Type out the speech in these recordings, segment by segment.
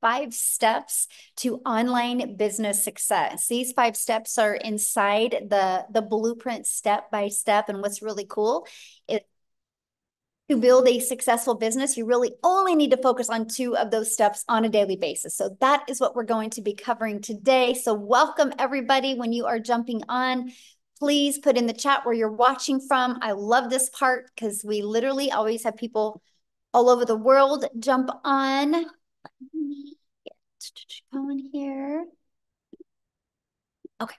five steps to online business success. These five steps are inside the, the blueprint step by step. And what's really cool is to build a successful business, you really only need to focus on two of those steps on a daily basis. So that is what we're going to be covering today. So welcome everybody when you are jumping on. Please put in the chat where you're watching from. I love this part because we literally always have people all over the world jump on. Me get going here. Okay.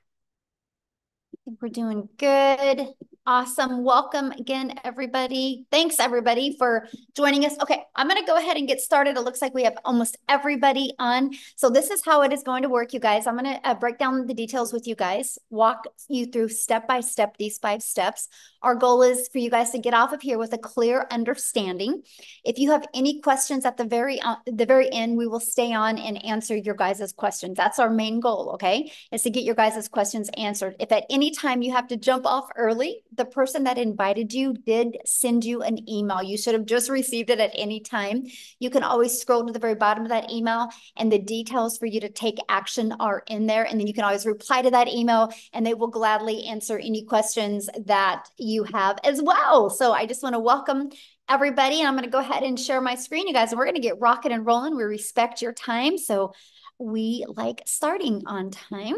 I think we're doing good. Awesome. Welcome again, everybody. Thanks, everybody, for joining us. Okay, I'm going to go ahead and get started. It looks like we have almost everybody on. So this is how it is going to work, you guys. I'm going to uh, break down the details with you guys, walk you through step by step these five steps. Our goal is for you guys to get off of here with a clear understanding. If you have any questions at the very uh, the very end, we will stay on and answer your guys' questions. That's our main goal, okay? Is to get your guys' questions answered. If at any time you have to jump off early, the person that invited you did send you an email. You should have just received it at any time. You can always scroll to the very bottom of that email and the details for you to take action are in there. And then you can always reply to that email and they will gladly answer any questions that you have as well. So I just want to welcome everybody. And I'm going to go ahead and share my screen, you guys, and we're going to get rocking and rolling. We respect your time. So we like starting on time.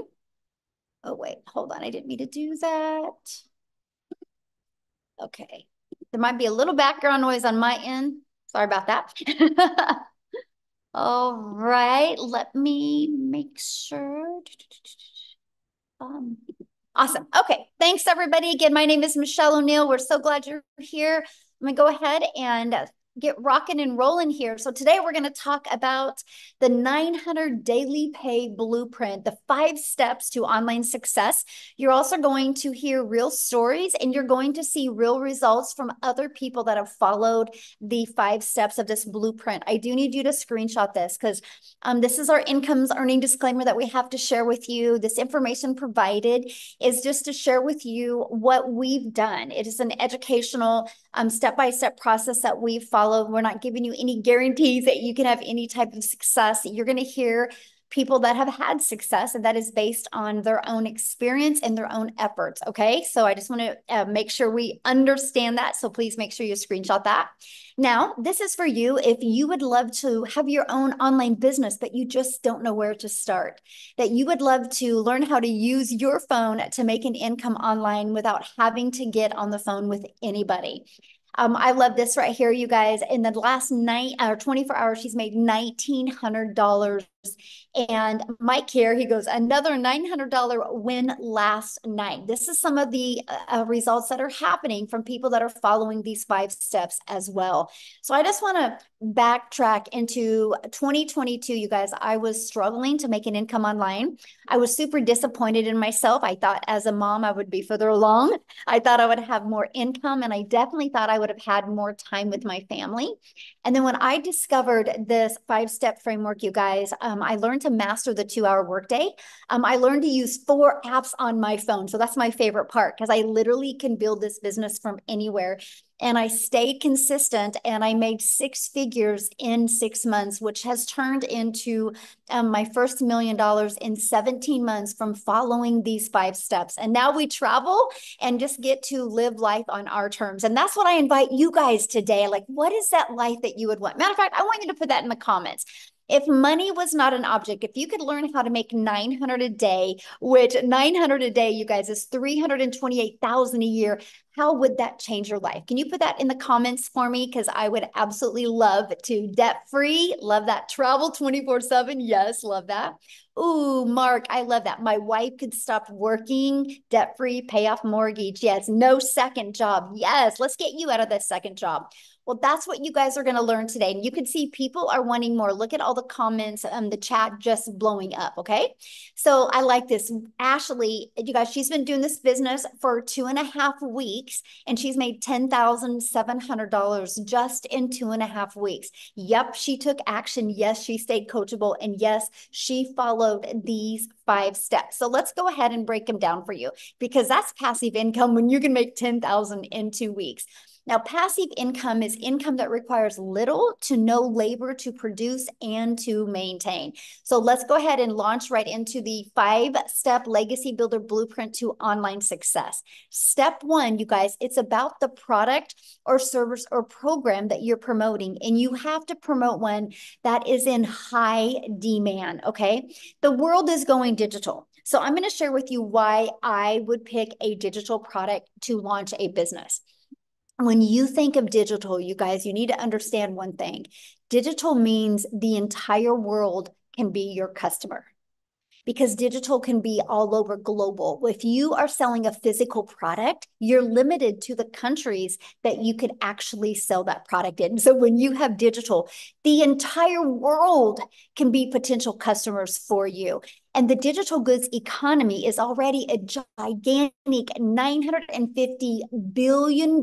Oh, wait, hold on. I didn't mean to do that. Okay. There might be a little background noise on my end. Sorry about that. All right. Let me make sure. Um, awesome. Okay. Thanks, everybody. Again, my name is Michelle O'Neill. We're so glad you're here. I'm going to go ahead and get rocking and rolling here. So today we're going to talk about the 900 daily pay blueprint, the five steps to online success. You're also going to hear real stories and you're going to see real results from other people that have followed the five steps of this blueprint. I do need you to screenshot this because um, this is our incomes earning disclaimer that we have to share with you. This information provided is just to share with you what we've done. It is an educational um, step-by-step process that we follow. We're not giving you any guarantees that you can have any type of success. You're going to hear people that have had success and that is based on their own experience and their own efforts okay? So i just want to uh, make sure we understand that so please make sure you screenshot that. Now this is for you if you would love to have your own online business but you just don't know where to start that you would love to learn how to use your phone to make an income online without having to get on the phone with anybody. Um, I love this right here, you guys. In the last night or 24 hours, she's made $1,900 and Mike here, he goes, another $900 win last night. This is some of the uh, uh, results that are happening from people that are following these five steps as well. So I just want to backtrack into 2022, you guys. I was struggling to make an income online. I was super disappointed in myself. I thought as a mom, I would be further along. I thought I would have more income, and I definitely thought I would have had more time with my family. And then when I discovered this five step framework, you guys, um, I learned to master the two hour workday. Um, I learned to use four apps on my phone. So that's my favorite part because I literally can build this business from anywhere and I stayed consistent and I made six figures in six months, which has turned into um, my first million dollars in 17 months from following these five steps. And now we travel and just get to live life on our terms. And that's what I invite you guys today. Like, what is that life that you would want? Matter of fact, I want you to put that in the comments if money was not an object, if you could learn how to make 900 a day, which 900 a day, you guys, is 328,000 a year, how would that change your life? Can you put that in the comments for me? Because I would absolutely love to. Debt free, love that. Travel 24 7. Yes, love that. Ooh, Mark, I love that. My wife could stop working, debt free, pay off mortgage. Yes, no second job. Yes, let's get you out of that second job. Well, that's what you guys are going to learn today. And you can see people are wanting more. Look at all the comments and um, the chat just blowing up. Okay. So I like this. Ashley, you guys, she's been doing this business for two and a half weeks and she's made $10,700 just in two and a half weeks. Yep. She took action. Yes. She stayed coachable. And yes, she followed these five steps. So let's go ahead and break them down for you because that's passive income when you can make 10,000 in two weeks. Now, passive income is income that requires little to no labor to produce and to maintain. So let's go ahead and launch right into the five step legacy builder blueprint to online success. Step one, you guys, it's about the product or service or program that you're promoting, and you have to promote one that is in high demand. Okay. The world is going digital. So I'm going to share with you why I would pick a digital product to launch a business. When you think of digital, you guys, you need to understand one thing. Digital means the entire world can be your customer because digital can be all over global. If you are selling a physical product, you're limited to the countries that you could actually sell that product in. So when you have digital, the entire world can be potential customers for you. And the digital goods economy is already a gigantic $950 billion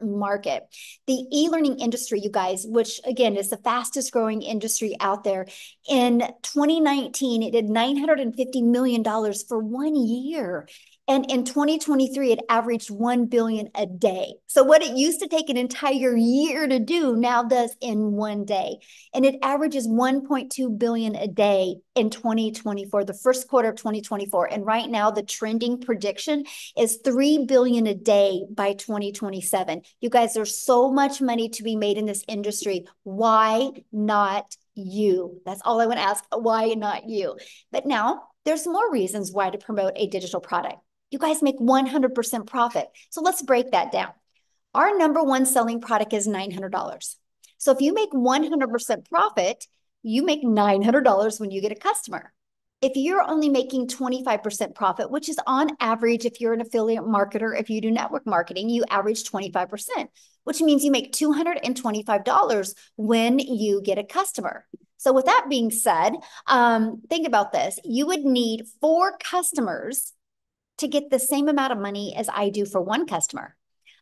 market. The e learning industry, you guys, which again is the fastest growing industry out there, in 2019, it did $950 million for one year. And in 2023, it averaged 1 billion a day. So what it used to take an entire year to do now does in one day. And it averages 1.2 billion a day in 2024, the first quarter of 2024. And right now, the trending prediction is 3 billion a day by 2027. You guys, there's so much money to be made in this industry. Why not you? That's all I want to ask. Why not you? But now there's more reasons why to promote a digital product you guys make 100% profit. So let's break that down. Our number one selling product is $900. So if you make 100% profit, you make $900 when you get a customer. If you're only making 25% profit, which is on average, if you're an affiliate marketer, if you do network marketing, you average 25%, which means you make $225 when you get a customer. So, with that being said, um, think about this you would need four customers to get the same amount of money as I do for one customer.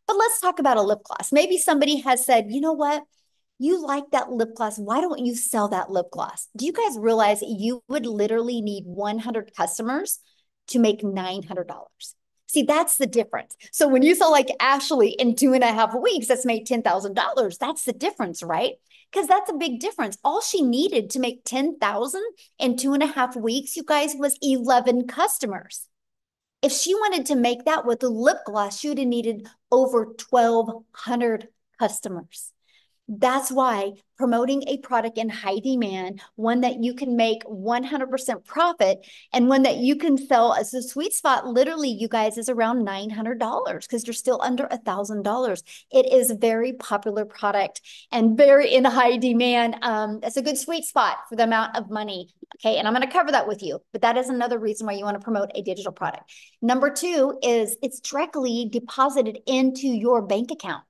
But let's talk about a lip gloss. Maybe somebody has said, you know what? You like that lip gloss. Why don't you sell that lip gloss? Do you guys realize you would literally need 100 customers to make $900? See, that's the difference. So when you sell like Ashley in two and a half weeks, that's made $10,000. That's the difference, right? Because that's a big difference. All she needed to make 10,000 in two and a half weeks, you guys, was 11 customers. If she wanted to make that with lip gloss, she would have needed over 1,200 customers. That's why promoting a product in high demand, one that you can make 100% profit and one that you can sell as a sweet spot, literally, you guys, is around $900 because you're still under a $1,000. It is a very popular product and very in high demand. Um, it's a good sweet spot for the amount of money. Okay. And I'm going to cover that with you, but that is another reason why you want to promote a digital product. Number two is it's directly deposited into your bank account.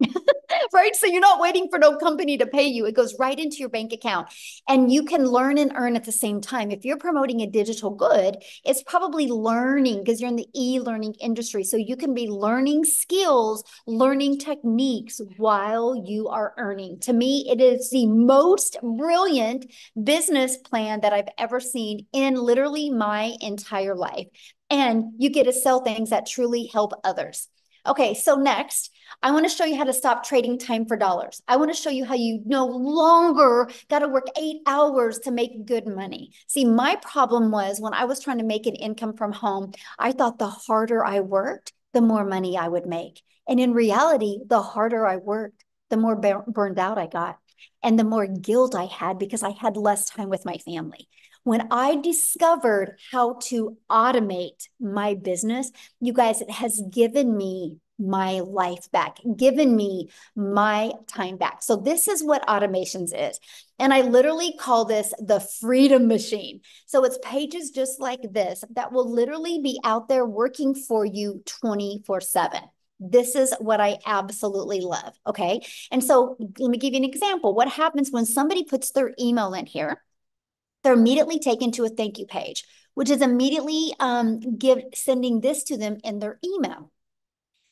right? So you're not waiting for no company to pay you. It goes right into your bank account and you can learn and earn at the same time. If you're promoting a digital good, it's probably learning because you're in the e learning industry. So you can be learning skills, learning techniques while you are earning. To me, it is the most brilliant business plan that I've ever seen in literally my entire life. And you get to sell things that truly help others. Okay, so next, I want to show you how to stop trading time for dollars. I want to show you how you no longer got to work eight hours to make good money. See, my problem was when I was trying to make an income from home, I thought the harder I worked, the more money I would make. And in reality, the harder I worked, the more burned out I got and the more guilt I had because I had less time with my family. When I discovered how to automate my business, you guys, it has given me my life back, given me my time back. So this is what automations is. And I literally call this the freedom machine. So it's pages just like this that will literally be out there working for you 24 seven. This is what I absolutely love. Okay. And so let me give you an example. What happens when somebody puts their email in here? they're immediately taken to a thank you page, which is immediately um, give sending this to them in their email.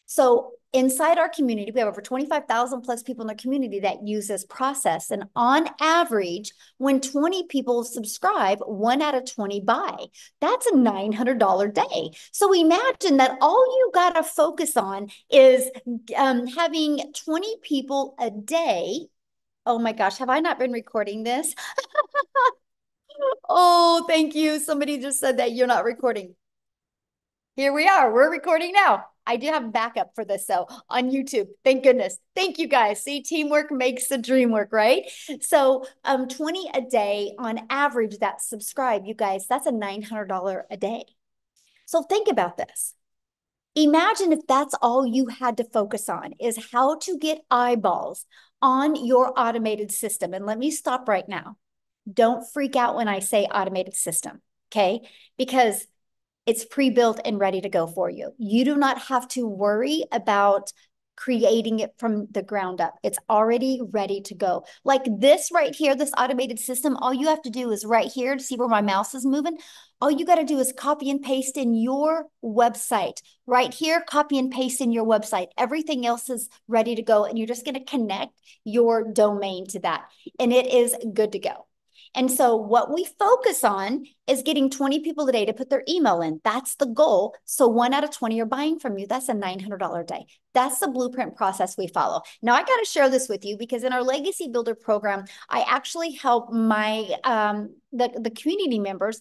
So inside our community, we have over 25,000 plus people in our community that use this process. And on average, when 20 people subscribe, one out of 20 buy. That's a $900 day. So imagine that all you got to focus on is um, having 20 people a day. Oh my gosh, have I not been recording this? oh, thank you. Somebody just said that you're not recording. Here we are. We're recording now. I do have a backup for this though on YouTube. Thank goodness. Thank you guys. See, teamwork makes the dream work, right? So um 20 a day on average that subscribe, you guys, that's a $900 a day. So think about this. Imagine if that's all you had to focus on is how to get eyeballs on your automated system. And let me stop right now. Don't freak out when I say automated system, okay? Because it's pre-built and ready to go for you. You do not have to worry about creating it from the ground up. It's already ready to go. Like this right here, this automated system, all you have to do is right here to see where my mouse is moving. All you got to do is copy and paste in your website. Right here, copy and paste in your website. Everything else is ready to go. And you're just going to connect your domain to that. And it is good to go. And so what we focus on is getting 20 people a day to put their email in. That's the goal. So one out of 20 are buying from you. That's a $900 a day. That's the blueprint process we follow. Now I got to share this with you because in our legacy builder program, I actually help my um, the, the community members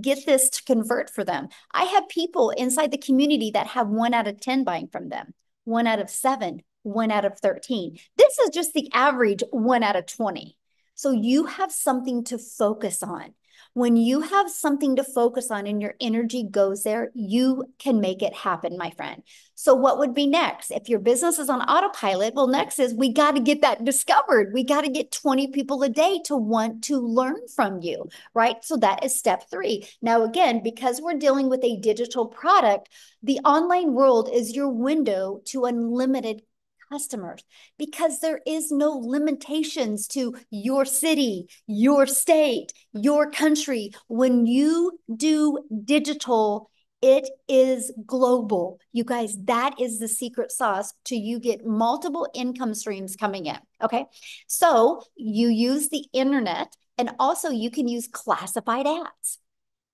get this to convert for them. I have people inside the community that have one out of 10 buying from them, one out of seven, one out of 13. This is just the average one out of 20. So you have something to focus on. When you have something to focus on and your energy goes there, you can make it happen, my friend. So, what would be next? If your business is on autopilot, well, next is we got to get that discovered. We got to get 20 people a day to want to learn from you, right? So, that is step three. Now, again, because we're dealing with a digital product, the online world is your window to unlimited customers because there is no limitations to your city, your state, your country. When you do digital, it is global. You guys, that is the secret sauce to you get multiple income streams coming in. Okay. So you use the internet and also you can use classified ads,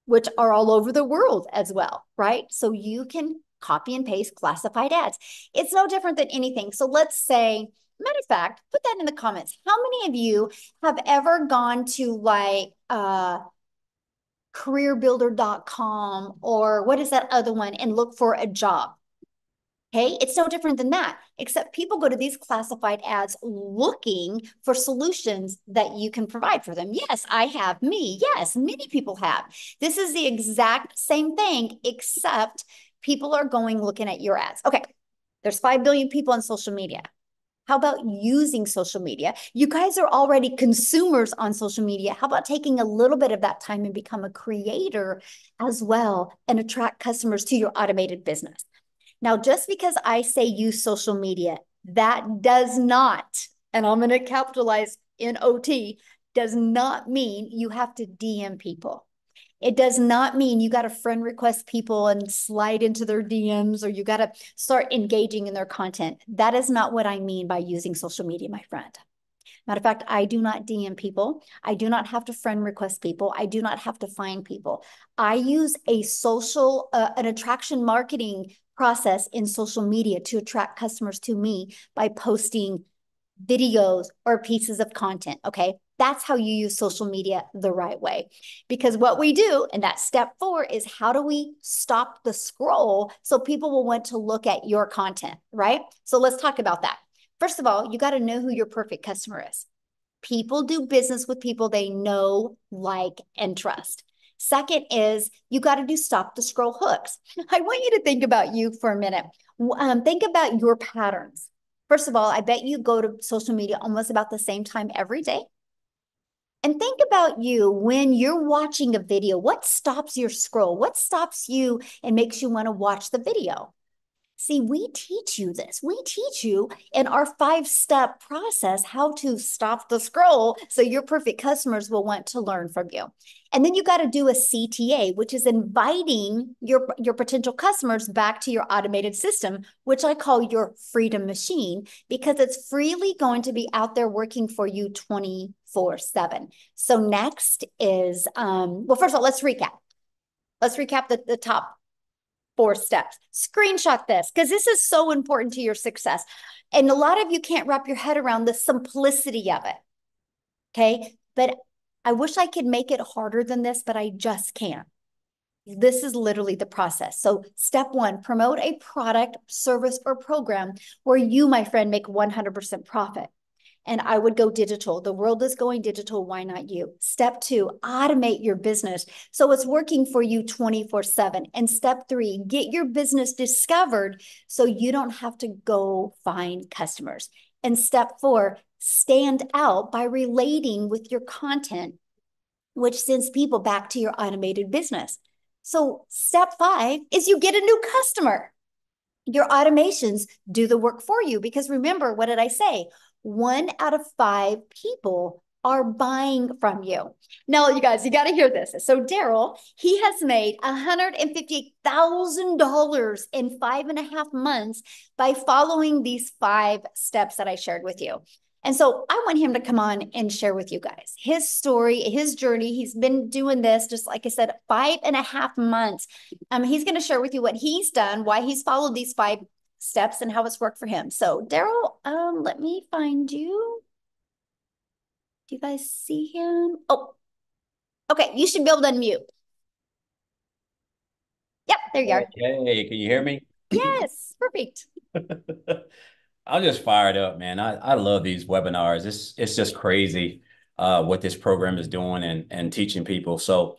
which are all over the world as well, right? So you can copy and paste classified ads. It's no different than anything. So let's say, matter of fact, put that in the comments. How many of you have ever gone to like uh, careerbuilder.com or what is that other one and look for a job? Okay, it's no different than that, except people go to these classified ads looking for solutions that you can provide for them. Yes, I have me. Yes, many people have. This is the exact same thing, except people are going looking at your ads. Okay, there's 5 billion people on social media. How about using social media? You guys are already consumers on social media. How about taking a little bit of that time and become a creator as well and attract customers to your automated business? Now, just because I say use social media, that does not, and I'm going to capitalize in OT, does not mean you have to DM people. It does not mean you got to friend request people and slide into their DMs or you got to start engaging in their content. That is not what I mean by using social media, my friend. Matter of fact, I do not DM people. I do not have to friend request people. I do not have to find people. I use a social, uh, an attraction marketing process in social media to attract customers to me by posting videos or pieces of content. Okay. That's how you use social media the right way. Because what we do, and that step four is how do we stop the scroll so people will want to look at your content, right? So let's talk about that. First of all, you got to know who your perfect customer is. People do business with people they know, like, and trust. Second is you got to do stop the scroll hooks. I want you to think about you for a minute. Um, think about your patterns. First of all, I bet you go to social media almost about the same time every day. And think about you when you're watching a video. What stops your scroll? What stops you and makes you want to watch the video? See, we teach you this. We teach you in our five step process how to stop the scroll so your perfect customers will want to learn from you. And then you got to do a CTA, which is inviting your, your potential customers back to your automated system, which I call your freedom machine, because it's freely going to be out there working for you 24 7. So, next is, um, well, first of all, let's recap. Let's recap the, the top four steps. Screenshot this because this is so important to your success. And a lot of you can't wrap your head around the simplicity of it. Okay. But I wish I could make it harder than this, but I just can't. This is literally the process. So, step one promote a product, service, or program where you, my friend, make 100% profit and I would go digital. The world is going digital. Why not you? Step two, automate your business. So it's working for you 24 7. And step three, get your business discovered so you don't have to go find customers. And step four, stand out by relating with your content, which sends people back to your automated business. So step five is you get a new customer. Your automations do the work for you because remember, what did I say? One out of five people are buying from you. Now, you guys, you got to hear this. So, Daryl, he has made $150,000 in five and a half months by following these five steps that I shared with you. And so I want him to come on and share with you guys his story, his journey. He's been doing this, just like I said, five and a half months. Um, he's going to share with you what he's done, why he's followed these five steps and how it's worked for him. So Daryl, um, let me find you. Do you guys see him? Oh, okay. You should be able to unmute. Yep, there you are. Hey, can you hear me? Yes, perfect. I'm just fired up, man. I, I love these webinars. It's it's just crazy uh, what this program is doing and and teaching people. So,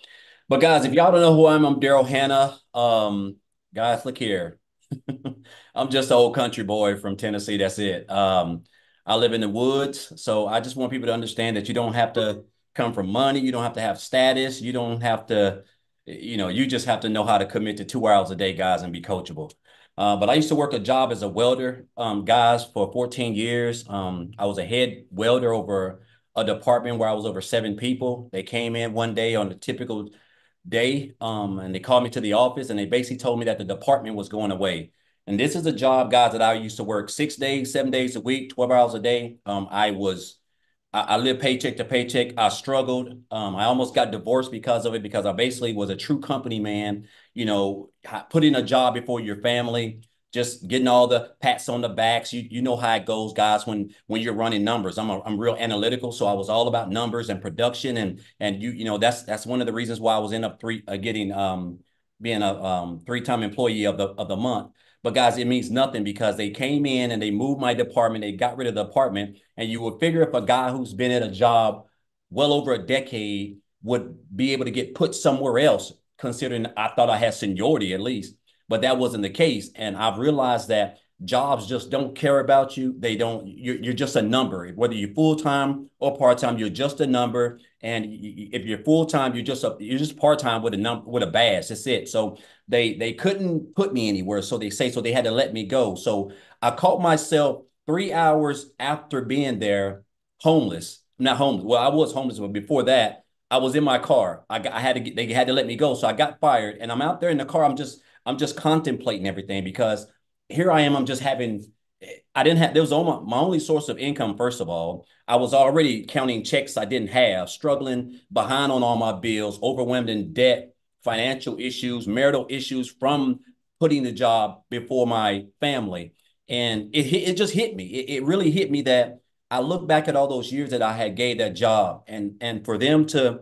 but guys, if y'all don't know who I am, I'm Daryl Hannah. Um, guys, look here. I'm just an old country boy from Tennessee. That's it. Um, I live in the woods, so I just want people to understand that you don't have to come from money. You don't have to have status. You don't have to, you know, you just have to know how to commit to two hours a day, guys, and be coachable. Uh, but I used to work a job as a welder, um, guys, for 14 years. Um, I was a head welder over a department where I was over seven people. They came in one day on a typical day, um, and they called me to the office, and they basically told me that the department was going away. And this is a job, guys, that I used to work six days, seven days a week, 12 hours a day. Um, I was, I, I lived paycheck to paycheck. I struggled. Um, I almost got divorced because of it, because I basically was a true company man, you know, putting a job before your family, just getting all the pats on the backs. You you know how it goes, guys, when when you're running numbers. I'm a, I'm real analytical, so I was all about numbers and production, and and you you know that's that's one of the reasons why I was in up three uh, getting um being a um three time employee of the of the month but guys, it means nothing because they came in and they moved my department. They got rid of the department. And you would figure if a guy who's been at a job well over a decade would be able to get put somewhere else, considering I thought I had seniority at least. But that wasn't the case. And I've realized that jobs just don't care about you. They don't, you're, you're just a number. Whether you're full time or part time, you're just a number. And if you're full time, you're just a, you're just part time with a number with a badge. That's it. So they they couldn't put me anywhere. So they say so they had to let me go. So I caught myself three hours after being there, homeless. Not homeless. Well, I was homeless, but before that, I was in my car. I got, I had to get, they had to let me go. So I got fired, and I'm out there in the car. I'm just I'm just contemplating everything because here I am. I'm just having. I didn't have. There was my, my only source of income. First of all, I was already counting checks I didn't have, struggling behind on all my bills, overwhelmed in debt, financial issues, marital issues from putting the job before my family, and it it just hit me. It, it really hit me that I look back at all those years that I had gave that job, and and for them to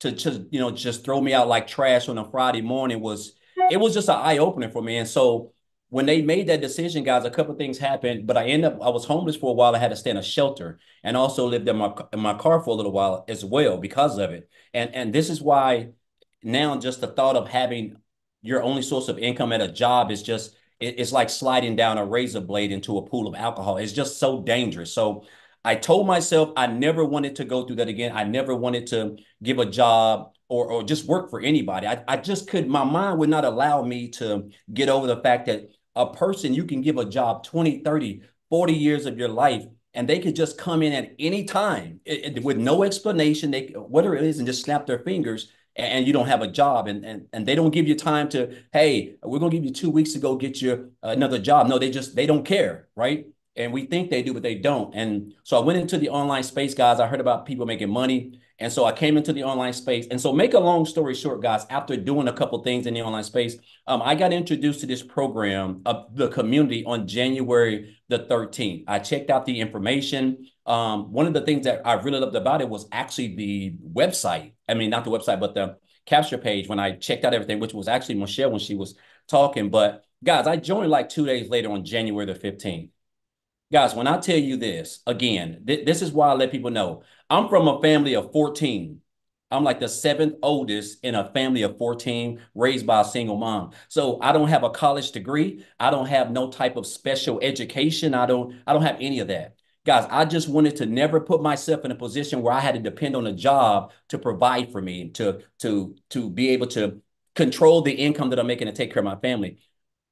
to just you know just throw me out like trash on a Friday morning was it was just an eye opener for me, and so when they made that decision, guys, a couple things happened. But I ended up I was homeless for a while. I had to stay in a shelter and also lived in my in my car for a little while as well because of it. And and this is why now just the thought of having your only source of income at a job is just it, it's like sliding down a razor blade into a pool of alcohol. It's just so dangerous. So I told myself I never wanted to go through that again. I never wanted to give a job or or just work for anybody. I, I just could my mind would not allow me to get over the fact that a person you can give a job 20, 30, 40 years of your life and they could just come in at any time it, it, with no explanation. They whatever it is and just snap their fingers and, and you don't have a job and, and and they don't give you time to hey we're going to give you two weeks to go get you another job. No they just they don't care right? And we think they do but they don't. And so i went into the online space guys. I heard about people making money and so I came into the online space. And so, make a long story short, guys, after doing a couple things in the online space, um, I got introduced to this program of the community on January the 13th. I checked out the information. Um, one of the things that I really loved about it was actually the website. I mean, not the website, but the capture page when I checked out everything, which was actually Michelle when she was talking. But guys, I joined like two days later on January the 15th. Guys, when I tell you this, again, th- this is why I let people know I'm from a family of 14. I'm like the seventh oldest in a family of 14 raised by a single mom. So I don't have a college degree. I don't have no type of special education. I don't I don't have any of that. Guys, I just wanted to never put myself in a position where I had to depend on a job to provide for me, to to to be able to control the income that I'm making to take care of my family.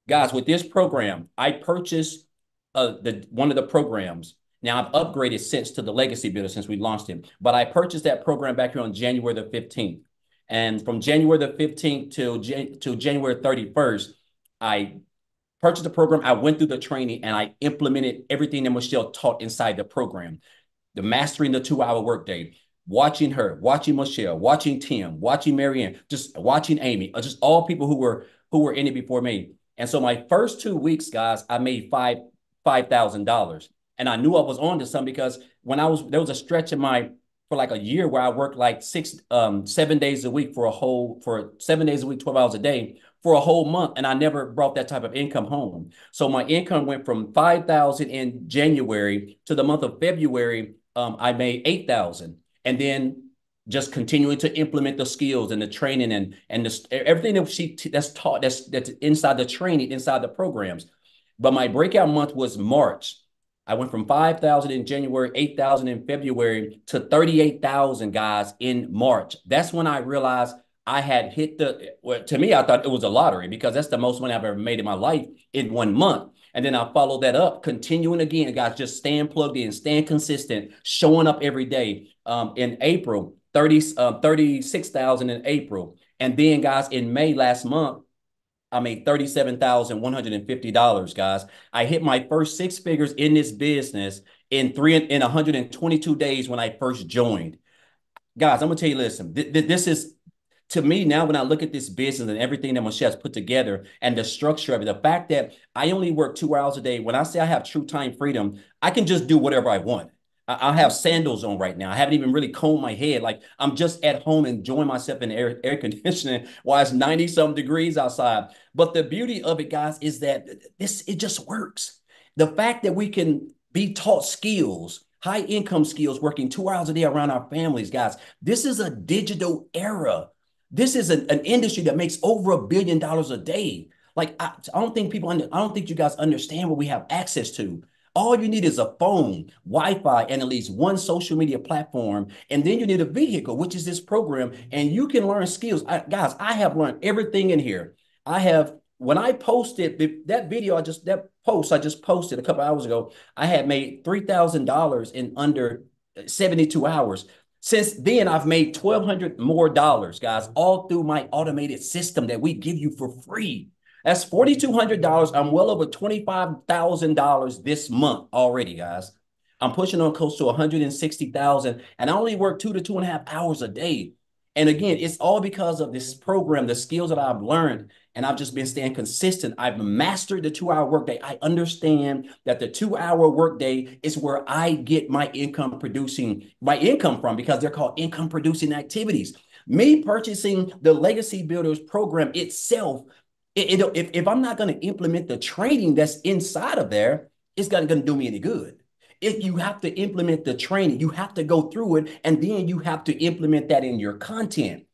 Guys, with this program, I purchased uh, the one of the programs. Now I've upgraded since to the legacy builder since we launched it, but I purchased that program back here on January the 15th. And from January the 15th till, Jan- to January 31st, I purchased the program. I went through the training and I implemented everything that Michelle taught inside the program. The mastering the two hour workday, watching her, watching Michelle, watching Tim, watching Marianne, just watching Amy, uh, just all people who were who were in it before me. And so my first two weeks, guys, I made five five thousand dollars, and I knew I was on to something because when I was there was a stretch in my for like a year where I worked like six um seven days a week for a whole for seven days a week, twelve hours a day for a whole month, and I never brought that type of income home. So my income went from five thousand in January to the month of February. Um, I made eight thousand, and then just continuing to implement the skills and the training and and the, everything that she that's taught that's that's inside the training inside the programs but my breakout month was March. I went from 5,000 in January, 8,000 in February to 38,000 guys in March. That's when I realized I had hit the, well, to me, I thought it was a lottery because that's the most money I've ever made in my life in one month. And then I followed that up, continuing again, guys, just staying plugged in, staying consistent, showing up every day. Um, in April, 30, uh, 36,000 in April. And then, guys, in May last month, I made $37,150, guys. I hit my first six figures in this business in three in 122 days when I first joined. Guys, I'm gonna tell you, listen, th- th- this is to me now when I look at this business and everything that Michelle's put together and the structure of it, the fact that I only work two hours a day, when I say I have true time freedom, I can just do whatever I want. I, have sandals on right now. I haven't even really combed my head. Like I'm just at home enjoying myself in air, air conditioning while it's 90 some degrees outside. But the beauty of it, guys, is that this it just works. The fact that we can be taught skills, high income skills, working two hours a day around our families, guys. This is a digital era. This is an, an industry that makes over a billion dollars a day. Like I, I don't think people, under, I don't think you guys understand what we have access to. All you need is a phone, Wi-Fi, and at least one social media platform. And then you need a vehicle, which is this program. And you can learn skills. I, guys, I have learned everything in here. I have, when I posted that video, I just, that post I just posted a couple hours ago, I had made $3,000 in under uh, 72 hours. Since then, I've made 1200 more dollars, guys, all through my automated system that we give you for free. That's $4,200. I'm well over $25,000 this month already, guys. I'm pushing on close to 160,000 and I only work two to two and a half hours a day. And again, it's all because of this program, the skills that I've learned, and I've just been staying consistent. I've mastered the two hour workday. I understand that the two hour workday is where I get my income producing, my income from because they're called income producing activities. Me purchasing the Legacy Builders program itself it, it, if, if I'm not going to implement the training that's inside of there, it's not going to do me any good. If you have to implement the training, you have to go through it, and then you have to implement that in your content.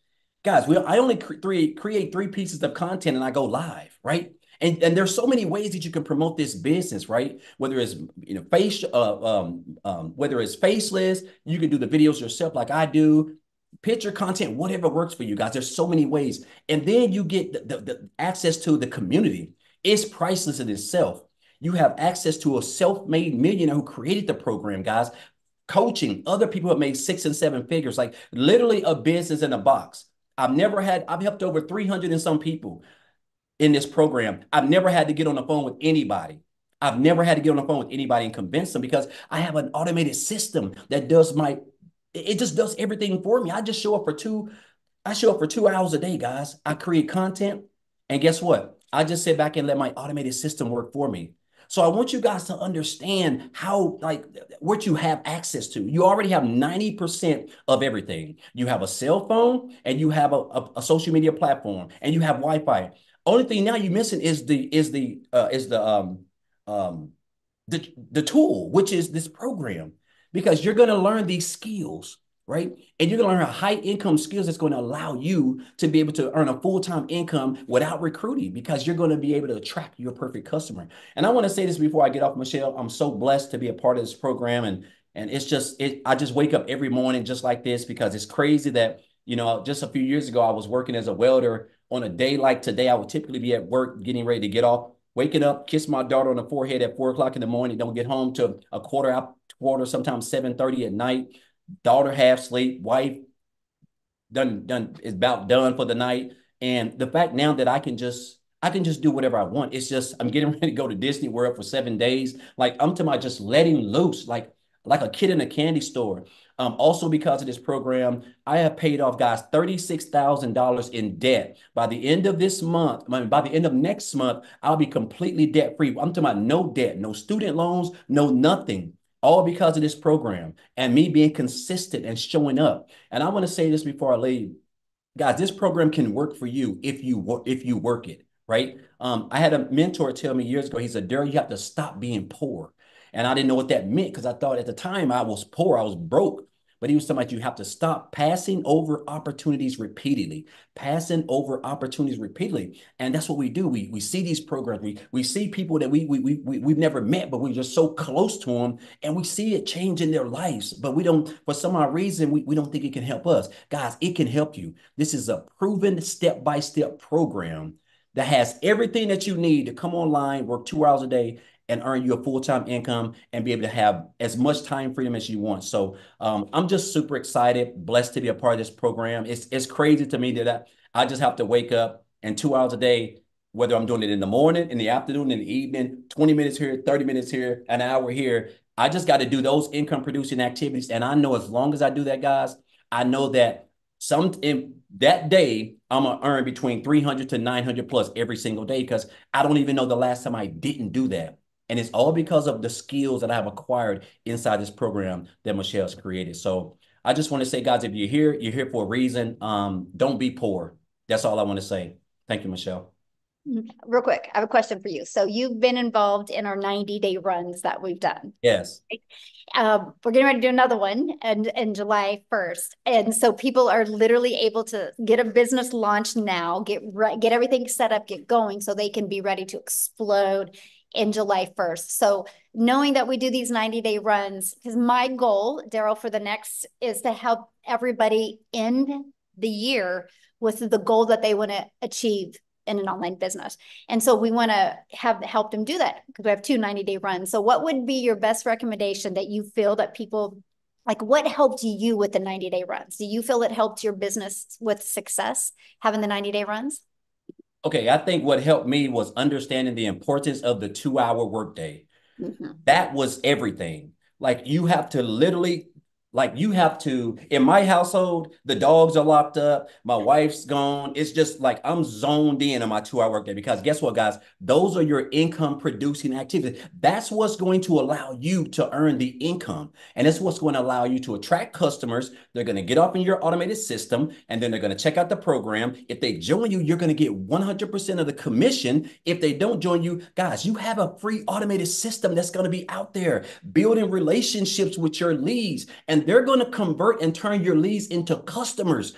Guys, we, I only cre three, create three pieces of content and I go live, right? And, and there's so many ways that you can promote this business, right? Whether it's you know face, uh, um, um, whether it's faceless, you can do the videos yourself like I do picture content, whatever works for you guys. There's so many ways. And then you get the, the, the access to the community. It's priceless in itself. You have access to a self-made millionaire who created the program, guys. Coaching other people have made six and seven figures, like literally a business in a box. I've never had, I've helped over 300 and some people in this program. I've never had to get on the phone with anybody. I've never had to get on the phone with anybody and convince them because I have an automated system that does my, it just does everything for me. I just show up for two, I show up for two hours a day, guys. I create content. And guess what? I just sit back and let my automated system work for me. So I want you guys to understand how, like, what you have access to. You already have 90% of everything. You have a cell phone and you have a, a, a social media platform and you have Wi-Fi. Only thing now you're missing is the is the uh, is the um um the the tool, which is this program, because you're going to learn these skills, right? And you're going to learn high income skills that's going to allow you to be able to earn a full time income without recruiting, because you're going to be able to attract your perfect customer. And I want to say this before I get off, Michelle. I'm so blessed to be a part of this program, and and it's just it. I just wake up every morning just like this because it's crazy that you know just a few years ago I was working as a welder on a day like today, I would typically be at work getting ready to get off, waking up, kiss my daughter on the forehead at four o'clock in the morning, don't get home to a quarter quarter, sometimes 7:30 at night. Daughter half sleep, wife done done is about done for the night. And the fact now that I can just I can just do whatever I want. It's just I'm getting ready to go to Disney World for seven days. Like I'm to my just letting loose, like like a kid in a candy store. Um, also, because of this program, I have paid off, guys, $36,000 in debt. By the end of this month, I mean, by the end of next month, I'll be completely debt free. I'm talking about no debt, no student loans, no nothing. All because of this program and me being consistent and showing up. And I want to say this before I leave, guys. This program can work for you if you work if you work it right. Um, I had a mentor tell me years ago. He said, "Daryl, you have to stop being poor." And I didn't know what that meant because I thought at the time I was poor, I was broke. But he was talking about you have to stop passing over opportunities repeatedly, passing over opportunities repeatedly. And that's what we do. We, we see these programs. We, we see people that we, we, we, we've never met, but we're just so close to them and we see it change in their lives. But we don't, for some odd reason, we, we don't think it can help us. Guys, it can help you. This is a proven step-by-step program that has everything that you need to come online, work two hours a day, and earn you a full-time income and be able to have as much time freedom as you want. So um, I'm just super excited, blessed to be a part of this program. It's it's crazy to me that I, I just have to wake up and two hours a day, whether I'm doing it in the morning, in the afternoon, in the evening, 20 minutes here, 30 minutes here, an hour here. I just got to do those income producing activities. And I know as long as I do that, guys, I know that some in that day I'm gonna earn between 300 to 900 plus every single day because I don't even know the last time I didn't do that. And it's all because of the skills that I have acquired inside this program that Michelle's created. So I just want to say, guys, if you're here, you're here for a reason. Um, don't be poor. That's all I want to say. Thank you, Michelle. Mm, real quick, I have a question for you. So you've been involved in our 90 day runs that we've done. Yes. Um, we're getting ready to do another one and in July 1st. And so people are literally able to get a business launch now, get right, get everything set up, get going so they can be ready to explode in July 1st. So knowing that we do these 90 day runs, because my goal, Daryl, for the next is to help everybody end the year with the goal that they want to achieve in an online business. And so we want to have help them do that because we have two 90 day runs. So what would be your best recommendation that you feel that people like what helped you with the 90 day runs? Do you feel it helped your business with success having the 90 day runs? Okay, I think what helped me was understanding the importance of the two hour workday. Mm-hmm. That was everything. Like you have to literally like you have to, in my household, the dogs are locked up, my wife's gone. It's just like I'm zoned in on my two hour workday because guess what, guys? Those are your income producing activities. That's what's going to allow you to earn the income. And it's what's going to allow you to attract customers. They're going to get off in your automated system and then they're going to check out the program. If they join you, you're going to get 100% of the commission. If they don't join you, guys, you have a free automated system that's going to be out there building relationships with your leads. And and they're going to convert and turn your leads into customers.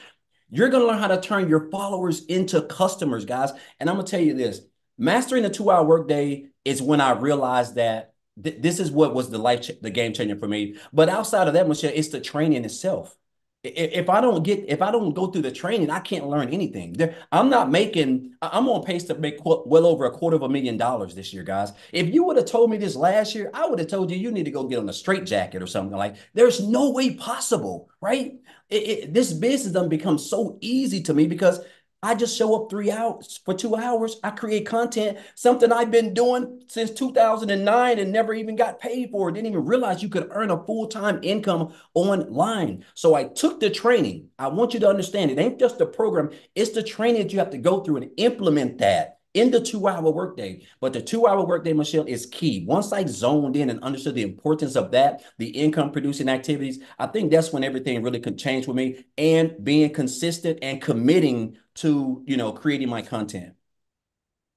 You're going to learn how to turn your followers into customers, guys. And I'm going to tell you this mastering the two hour workday is when I realized that th- this is what was the life, ch- the game changer for me. But outside of that, Michelle, it's the training itself. If I don't get, if I don't go through the training, I can't learn anything. I'm not making, I'm on pace to make well over a quarter of a million dollars this year, guys. If you would have told me this last year, I would have told you you need to go get on a straight jacket or something like. There's no way possible, right? It, it, this business doesn't become so easy to me because I just show up three hours for two hours. I create content, something I've been doing since 2009 and never even got paid for. Didn't even realize you could earn a full time income online. So I took the training. I want you to understand it ain't just the program, it's the training that you have to go through and implement that in the two hour workday. But the two hour workday, Michelle, is key. Once I zoned in and understood the importance of that, the income producing activities, I think that's when everything really could change with me and being consistent and committing to, you know, creating my content.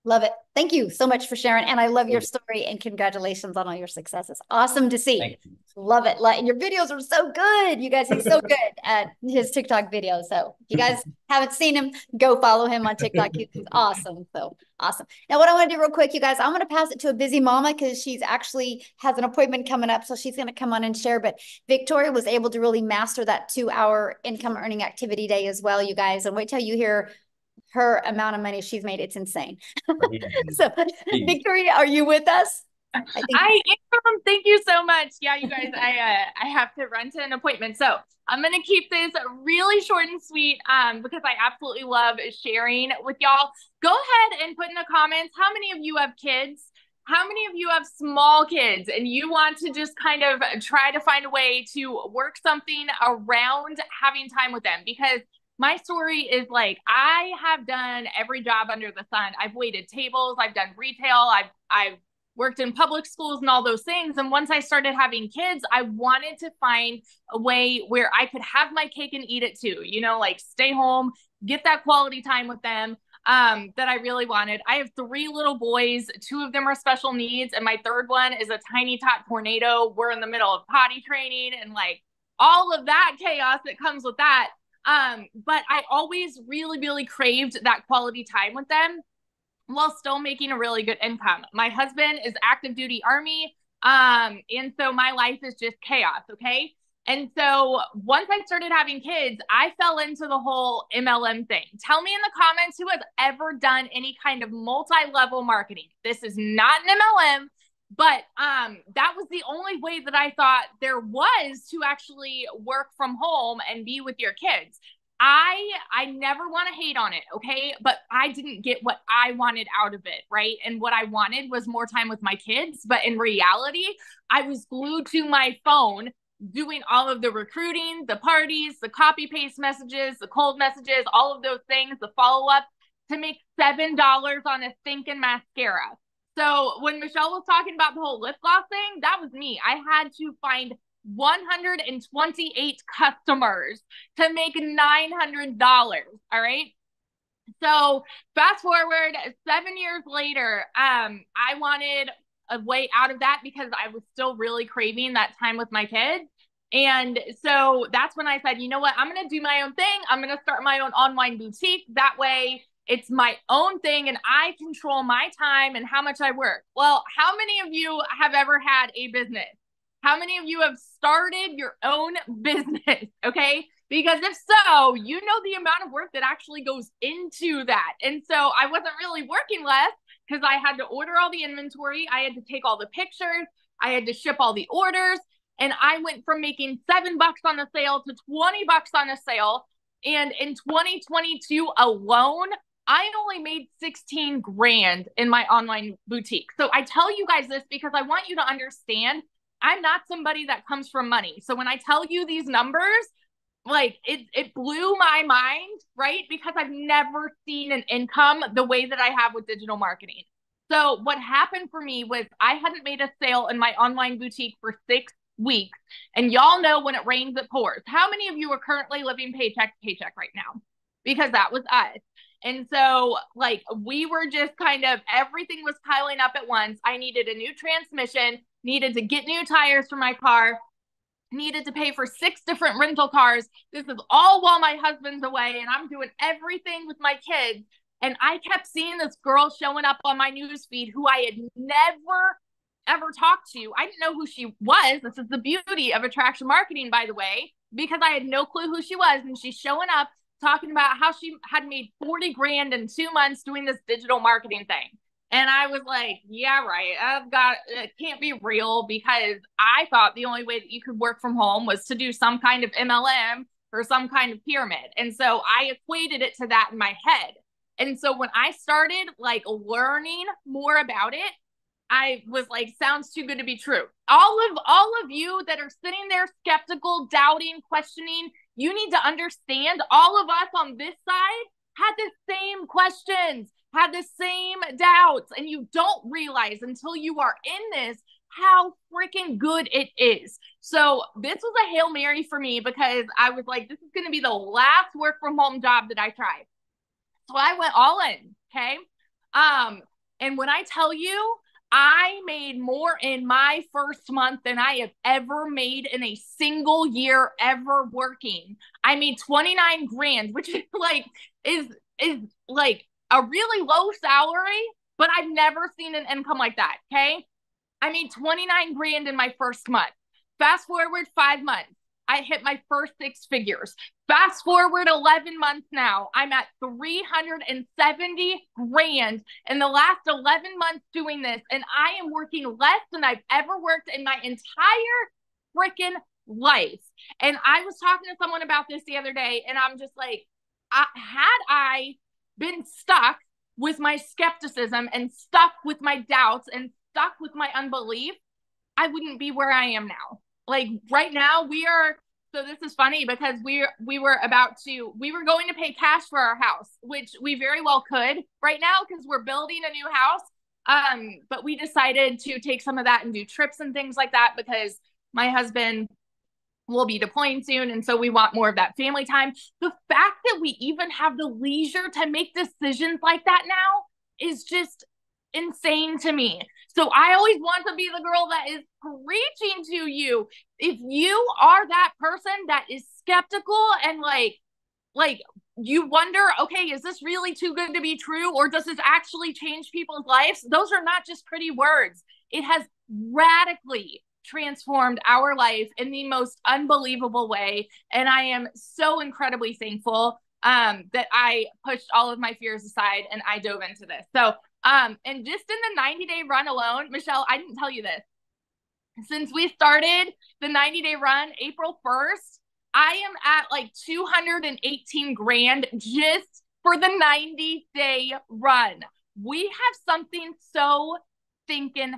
Love it. Thank you so much for sharing. And I love your story and congratulations on all your successes. Awesome to see. Love it. And your videos are so good. You guys are so good at his TikTok videos. So if you guys haven't seen him, go follow him on TikTok. He's awesome. So awesome. Now, what I want to do real quick, you guys, I'm going to pass it to a busy mama because she's actually has an appointment coming up. So she's going to come on and share. But Victoria was able to really master that two hour income earning activity day as well, you guys. And wait till you hear her amount of money she's made. It's insane. so, Victoria, are you with us? I, I, am. Thank you so much. Yeah, you guys, I uh, I have to run to an appointment, so I'm gonna keep this really short and sweet um, because I absolutely love sharing with y'all. Go ahead and put in the comments how many of you have kids. How many of you have small kids and you want to just kind of try to find a way to work something around having time with them? Because my story is like I have done every job under the sun. I've waited tables, I've done retail, I've I've worked in public schools and all those things. And once I started having kids, I wanted to find a way where I could have my cake and eat it too. You know, like stay home, get that quality time with them um, that I really wanted. I have three little boys. Two of them are special needs, and my third one is a tiny tot tornado. We're in the middle of potty training and like all of that chaos that comes with that. Um, but I always really, really craved that quality time with them while still making a really good income. My husband is active duty army. Um, and so my life is just chaos. Okay. And so once I started having kids, I fell into the whole MLM thing. Tell me in the comments who has ever done any kind of multi-level marketing. This is not an MLM but um that was the only way that i thought there was to actually work from home and be with your kids. I i never want to hate on it okay? But i didn't get what i wanted out of it right? And what i wanted was more time with my kids. But in reality i was glued to my phone doing all of the recruiting the parties the copy paste messages the cold messages all of those things the follow up to make seven dollars on a thinking mascara so when Michelle was talking about the whole lip gloss thing, that was me. I had to find 128 customers to make $900. All right. So fast forward seven years later, um, I wanted a way out of that because I was still really craving that time with my kids. And so that's when I said, you know what? I'm going to do my own thing. I'm going to start my own online boutique. That way it's my own thing and I control my time and how much I work. Well, how many of you have ever had a business? How many of you have started your own business? Okay. Because if so, you know the amount of work that actually goes into that. And so I wasn't really working less because I had to order all the inventory, I had to take all the pictures, I had to ship all the orders. And I went from making seven bucks on a sale to 20 bucks on a sale. And in 2022 alone, I only made 16 grand in my online boutique. So I tell you guys this because I want you to understand I'm not somebody that comes from money. So when I tell you these numbers, like it it blew my mind, right? Because I've never seen an income the way that I have with digital marketing. So what happened for me was I hadn't made a sale in my online boutique for 6 weeks. And y'all know when it rains it pours. How many of you are currently living paycheck to paycheck right now? Because that was us. And so, like, we were just kind of everything was piling up at once. I needed a new transmission, needed to get new tires for my car, needed to pay for six different rental cars. This is all while my husband's away, and I'm doing everything with my kids. And I kept seeing this girl showing up on my news feed who I had never ever talked to. I didn't know who she was. This is the beauty of attraction marketing, by the way, because I had no clue who she was. And she's showing up talking about how she had made 40 grand in two months doing this digital marketing thing. And I was like, yeah, right. I've got it can't be real because I thought the only way that you could work from home was to do some kind of MLM or some kind of pyramid. And so I equated it to that in my head. And so when I started like learning more about it, I was like, sounds too good to be true. All of all of you that are sitting there skeptical, doubting, questioning, you need to understand all of us on this side had the same questions, had the same doubts, and you don't realize until you are in this how freaking good it is. So this was a Hail Mary for me because I was like, this is going to be the last work from home job that I try. So I went all in. Okay. Um, and when I tell you, I made more in my first month than I have ever made in a single year ever working. I made 29 grand, which is like is is like a really low salary, but I've never seen an income like that. Okay. I made 29 grand in my first month. Fast forward five months. I hit my first six figures. Fast forward 11 months now, I'm at 370 grand in the last 11 months doing this. And I am working less than I've ever worked in my entire freaking life. And I was talking to someone about this the other day, and I'm just like, I, had I been stuck with my skepticism and stuck with my doubts and stuck with my unbelief, I wouldn't be where I am now. Like right now, we are. So this is funny because we we were about to we were going to pay cash for our house, which we very well could right now because we're building a new house. Um, but we decided to take some of that and do trips and things like that because my husband will be deploying soon. And so we want more of that family time. The fact that we even have the leisure to make decisions like that now is just insane to me. So I always want to be the girl that is preaching to you. If you are that person that is skeptical and like, like you wonder, okay, is this really too good to be true? Or does this actually change people's lives? Those are not just pretty words. It has radically transformed our life in the most unbelievable way. And I am so incredibly thankful um, that I pushed all of my fears aside and I dove into this. So um, and just in the 90 day run alone, Michelle, I didn't tell you this. Since we started the 90 day run April 1st, I am at like 218 grand just for the 90 day run. We have something so thinking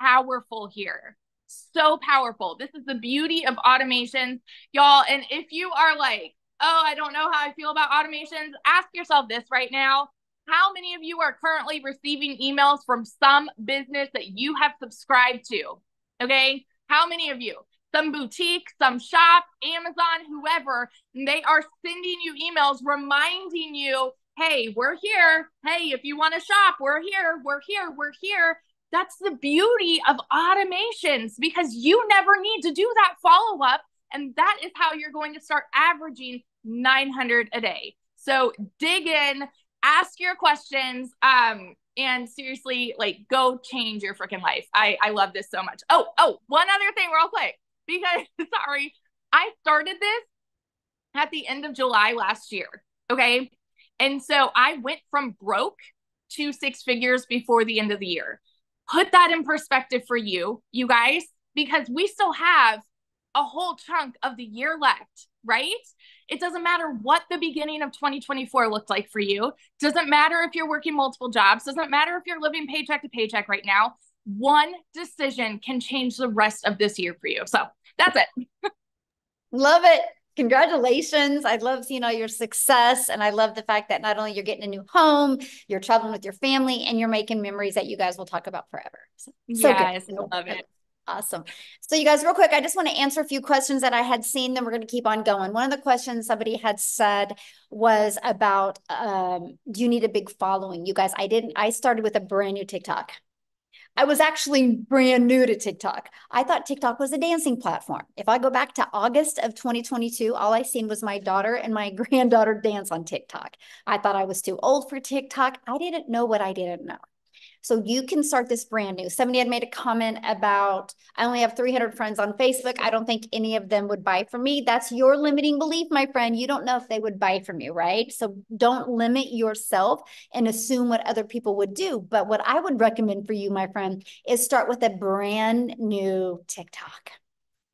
powerful here. So powerful. This is the beauty of automations, y'all. And if you are like, oh, I don't know how I feel about automations, ask yourself this right now how many of you are currently receiving emails from some business that you have subscribed to? Okay. How many of you? Some boutique, some shop, Amazon, whoever, they are sending you emails reminding you, hey, we're here. Hey, if you want to shop, we're here. We're here. We're here. That's the beauty of automations because you never need to do that follow up. And that is how you're going to start averaging 900 a day. So dig in, ask your questions um and seriously like go change your freaking life. I i love this so much. Oh oh one other thing real quick because sorry i started this at the end of july last year okay? And so i went from broke to six figures before the end of the year. Put that in perspective for you you guys because we still have a whole chunk of the year left right it doesn't matter what the beginning of 2024 looked like for you. Doesn't matter if you're working multiple jobs. Doesn't matter if you're living paycheck to paycheck right now. One decision can change the rest of this year for you. So that's it. love it. Congratulations. I love seeing all your success. And I love the fact that not only you're getting a new home, you're traveling with your family, and you're making memories that you guys will talk about forever. So, yes, good. I love it. Awesome. So you guys, real quick, I just want to answer a few questions that I had seen, then we're going to keep on going. One of the questions somebody had said was about, um, do you need a big following? You guys, I didn't, I started with a brand new TikTok. I was actually brand new to TikTok. I thought TikTok was a dancing platform. If I go back to August of 2022, all I seen was my daughter and my granddaughter dance on TikTok. I thought I was too old for TikTok. I didn't know what I didn't know. So you can start this brand new. Somebody had made a comment about, I only have 300 friends on Facebook. I don't think any of them would buy from me. That's your limiting belief, my friend. You don't know if they would buy from you, right? So don't limit yourself and assume what other people would do. But what I would recommend for you, my friend, is start with a brand new TikTok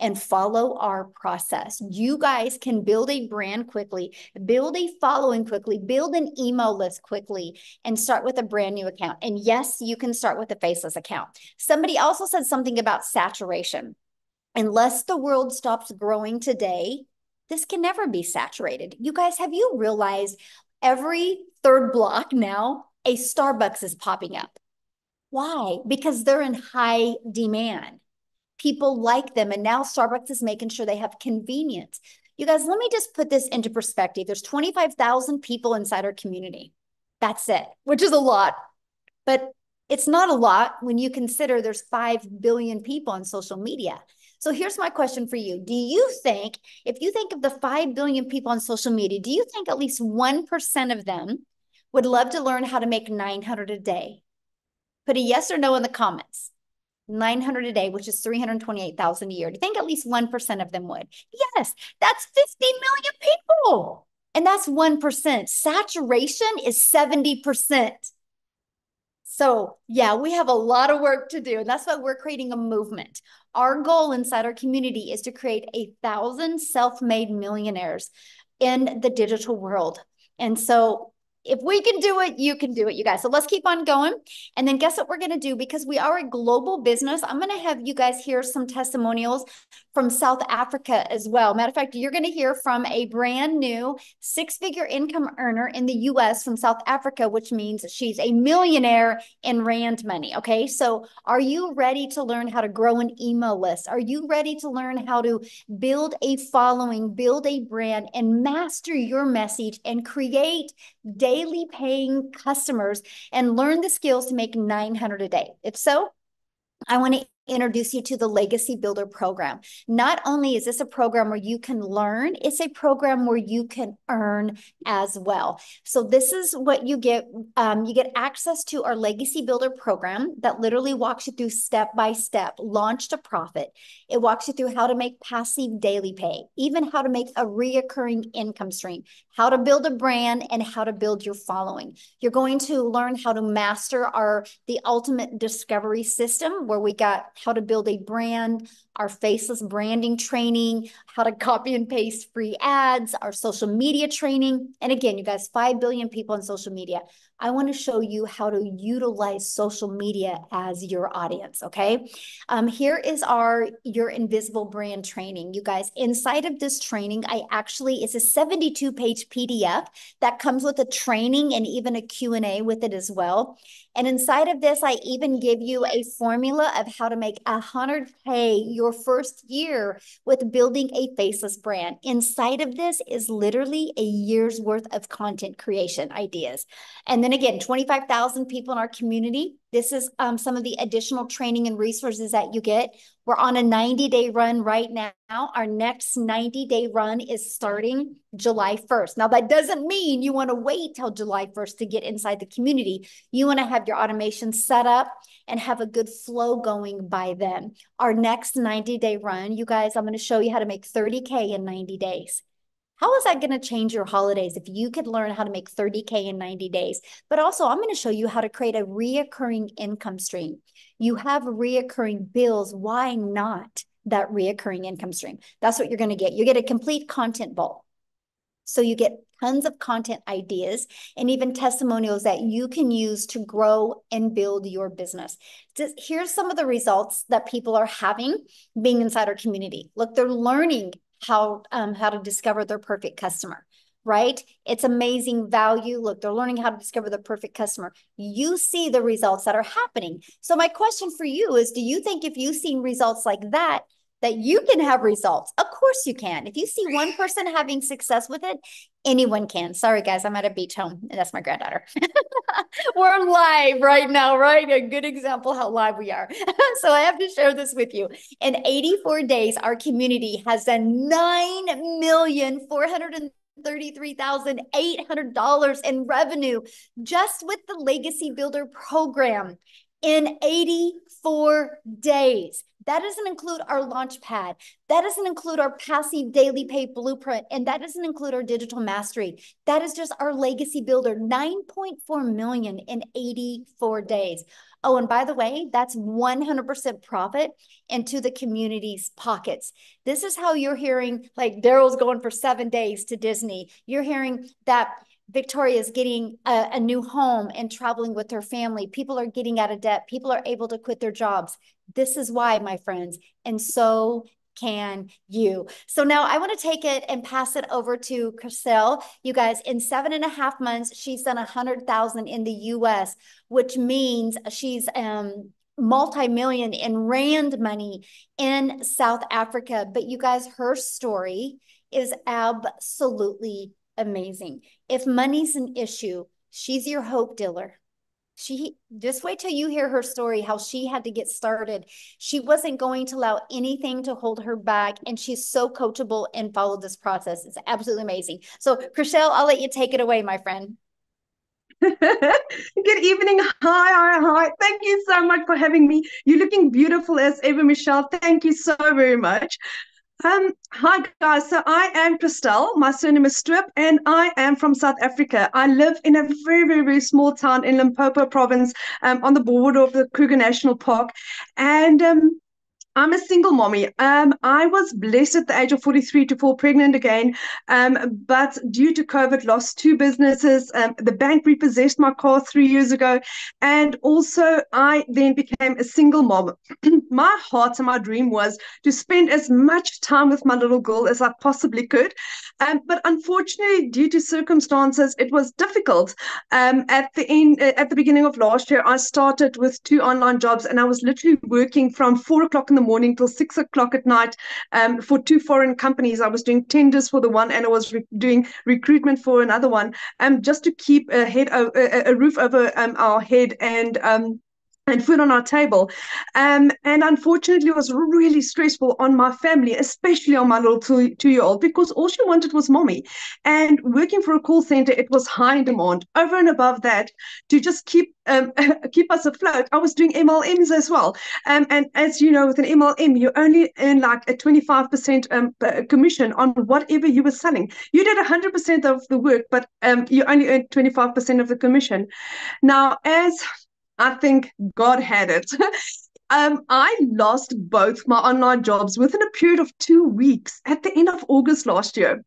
and follow our process. You guys can build a brand quickly, build a following quickly, build an email list quickly, and start with a brand new account. And yes, you can start with a faceless account. Somebody also said something about saturation. Unless the world stops growing today, this can never be saturated. You guys, have you realized every third block now, a Starbucks is popping up? Why? Because they're in high demand people like them. And now Starbucks is making sure they have convenience. You guys, let me just put this into perspective. There's 25,000 people inside our community. That's it, which is a lot. But it's not a lot when you consider there's 5 billion people on social media. So here's my question for you. Do you think, if you think of the 5 billion people on social media, do you think at least 1% of them would love to learn how to make 900 a day? Put a yes or no in the comments. 900 a day, which is 328,000 a year. Do you think at least 1% of them would? Yes, that's 50 million people. And that's 1%. Saturation is 70%. So, yeah, we have a lot of work to do. And that's why we're creating a movement. Our goal inside our community is to create a thousand self made millionaires in the digital world. And so if we can do it, you can do it, you guys. So let's keep on going. And then guess what we're going to do? Because we are a global business, I'm going to have you guys hear some testimonials from South Africa as well. Matter of fact, you're going to hear from a brand new six figure income earner in the US from South Africa, which means she's a millionaire in Rand money. Okay. So are you ready to learn how to grow an email list? Are you ready to learn how to build a following, build a brand, and master your message and create daily paying customers and learn the skills to make 900 a day? If so, I want to introduce you to the Legacy Builder program. Not only is this a program where you can learn, it's a program where you can earn as well. So this is what you get. Um, you get access to our Legacy Builder program that literally walks you through step by step, launch to profit. It walks you through how to make passive daily pay, even how to make a reoccurring income stream, how to build a brand and how to build your following. You're going to learn how to master our the ultimate discovery system where we got how to build a brand, our faceless branding training, how to copy and paste free ads, our social media training. And again, you guys, 5 billion people on social media. I want to show you how to utilize social media as your audience. Okay. Um, here is our Your Invisible Brand training. You guys, inside of this training, I actually, it's a 72 page PDF that comes with a training and even a Q&A with it as well. And inside of this, I even give you a formula of how to make a 100K your first year with building a faceless brand. Inside of this is literally a year's worth of content creation ideas. And then again, 25,000 people in our community this is um, some of the additional training and resources that you get. We're on a 90 day run right now. Our next 90 day run is starting July 1st. Now, that doesn't mean you want to wait till July 1st to get inside the community. You want to have your automation set up and have a good flow going by then. Our next 90 day run, you guys, I'm going to show you how to make 30K in 90 days. How is that going to change your holidays if you could learn how to make 30K in 90 days? But also, I'm going to show you how to create a reoccurring income stream. You have reoccurring bills. Why not that reoccurring income stream? That's what you're going to get. You get a complete content bowl. So you get tons of content ideas and even testimonials that you can use to grow and build your business. Just, here's some of the results that people are having being inside our community. Look, they're learning how um, how to discover their perfect customer right? It's amazing value. Look they're learning how to discover the perfect customer. You see the results that are happening. So my question for you is do you think if you've seen results like that that you can have results. Of course you can. If you see one person having success with it, anyone can. Sorry, guys, I'm at a beach home. And that's my granddaughter. We're live right now, right? A good example how live we are. so I have to share this with you. In 84 days, our community has done 9 million 400 $133,800 in revenue just with the Legacy Builder program in 84 days. That doesn't include our launch pad. That doesn't include our passive daily pay blueprint. And that doesn't include our digital mastery. That is just our legacy builder, 9.4 million in 84 days. Oh, and by the way, that's 100% profit into the community's pockets. This is how you're hearing like Daryl's going for seven days to Disney. You're hearing that Victoria is getting a, a, new home and traveling with her family. People are getting out of debt. People are able to quit their jobs. This is why, my friends. And so can you. So now I want to take it and pass it over to Christelle. You guys, in seven and a half months, she's done a hundred thousand in the US, which means she's um multi-million in rand money in South Africa. But you guys, her story is absolutely amazing. If money's an issue, she's your hope dealer. She just wait till you hear her story, how she had to get started. She wasn't going to allow anything to hold her back. And she's so coachable and followed this process. It's absolutely amazing. So, Christelle, I'll let you take it away, my friend. Good evening. Hi, hi, hi. Thank you so much for having me. You're looking beautiful as ever, Michelle. Thank you so very much. Um, hi guys. So I am Christelle. My surname is Strip, and I am from South Africa. I live in a very, very, very small town in Limpopo province, um, on the border of the Kruger National Park. And um, I'm a single mommy. Um, I was blessed at the age of 43 to fall pregnant again, um, but due to COVID, lost two businesses. Um, the bank repossessed my car three years ago, and also I then became a single mom. my heart and my dream was to spend as much time with my little girl as I possibly could, um, but unfortunately, due to circumstances, it was difficult. Um, at the end, uh, at the beginning of last year, I started with two online jobs, and I was literally working from four o'clock in the morning till six o'clock at night um, for two foreign companies. I was doing tenders for the one and I was re- doing recruitment for another one, um, just to keep a head, a, a roof over um, our head and um, and food on our table. Um, and unfortunately, it was really stressful on my family, especially on my little two, two year old, because all she wanted was mommy. And working for a call center, it was high in demand. Over and above that, to just keep um, keep us afloat, I was doing MLMs as well. Um, and as you know, with an MLM, you only earn like a 25% um, commission on whatever you were selling. You did 100% of the work, but um, you only earned 25% of the commission. Now, as I think God had it. um, I lost both my online jobs within a period of two weeks at the end of August last year.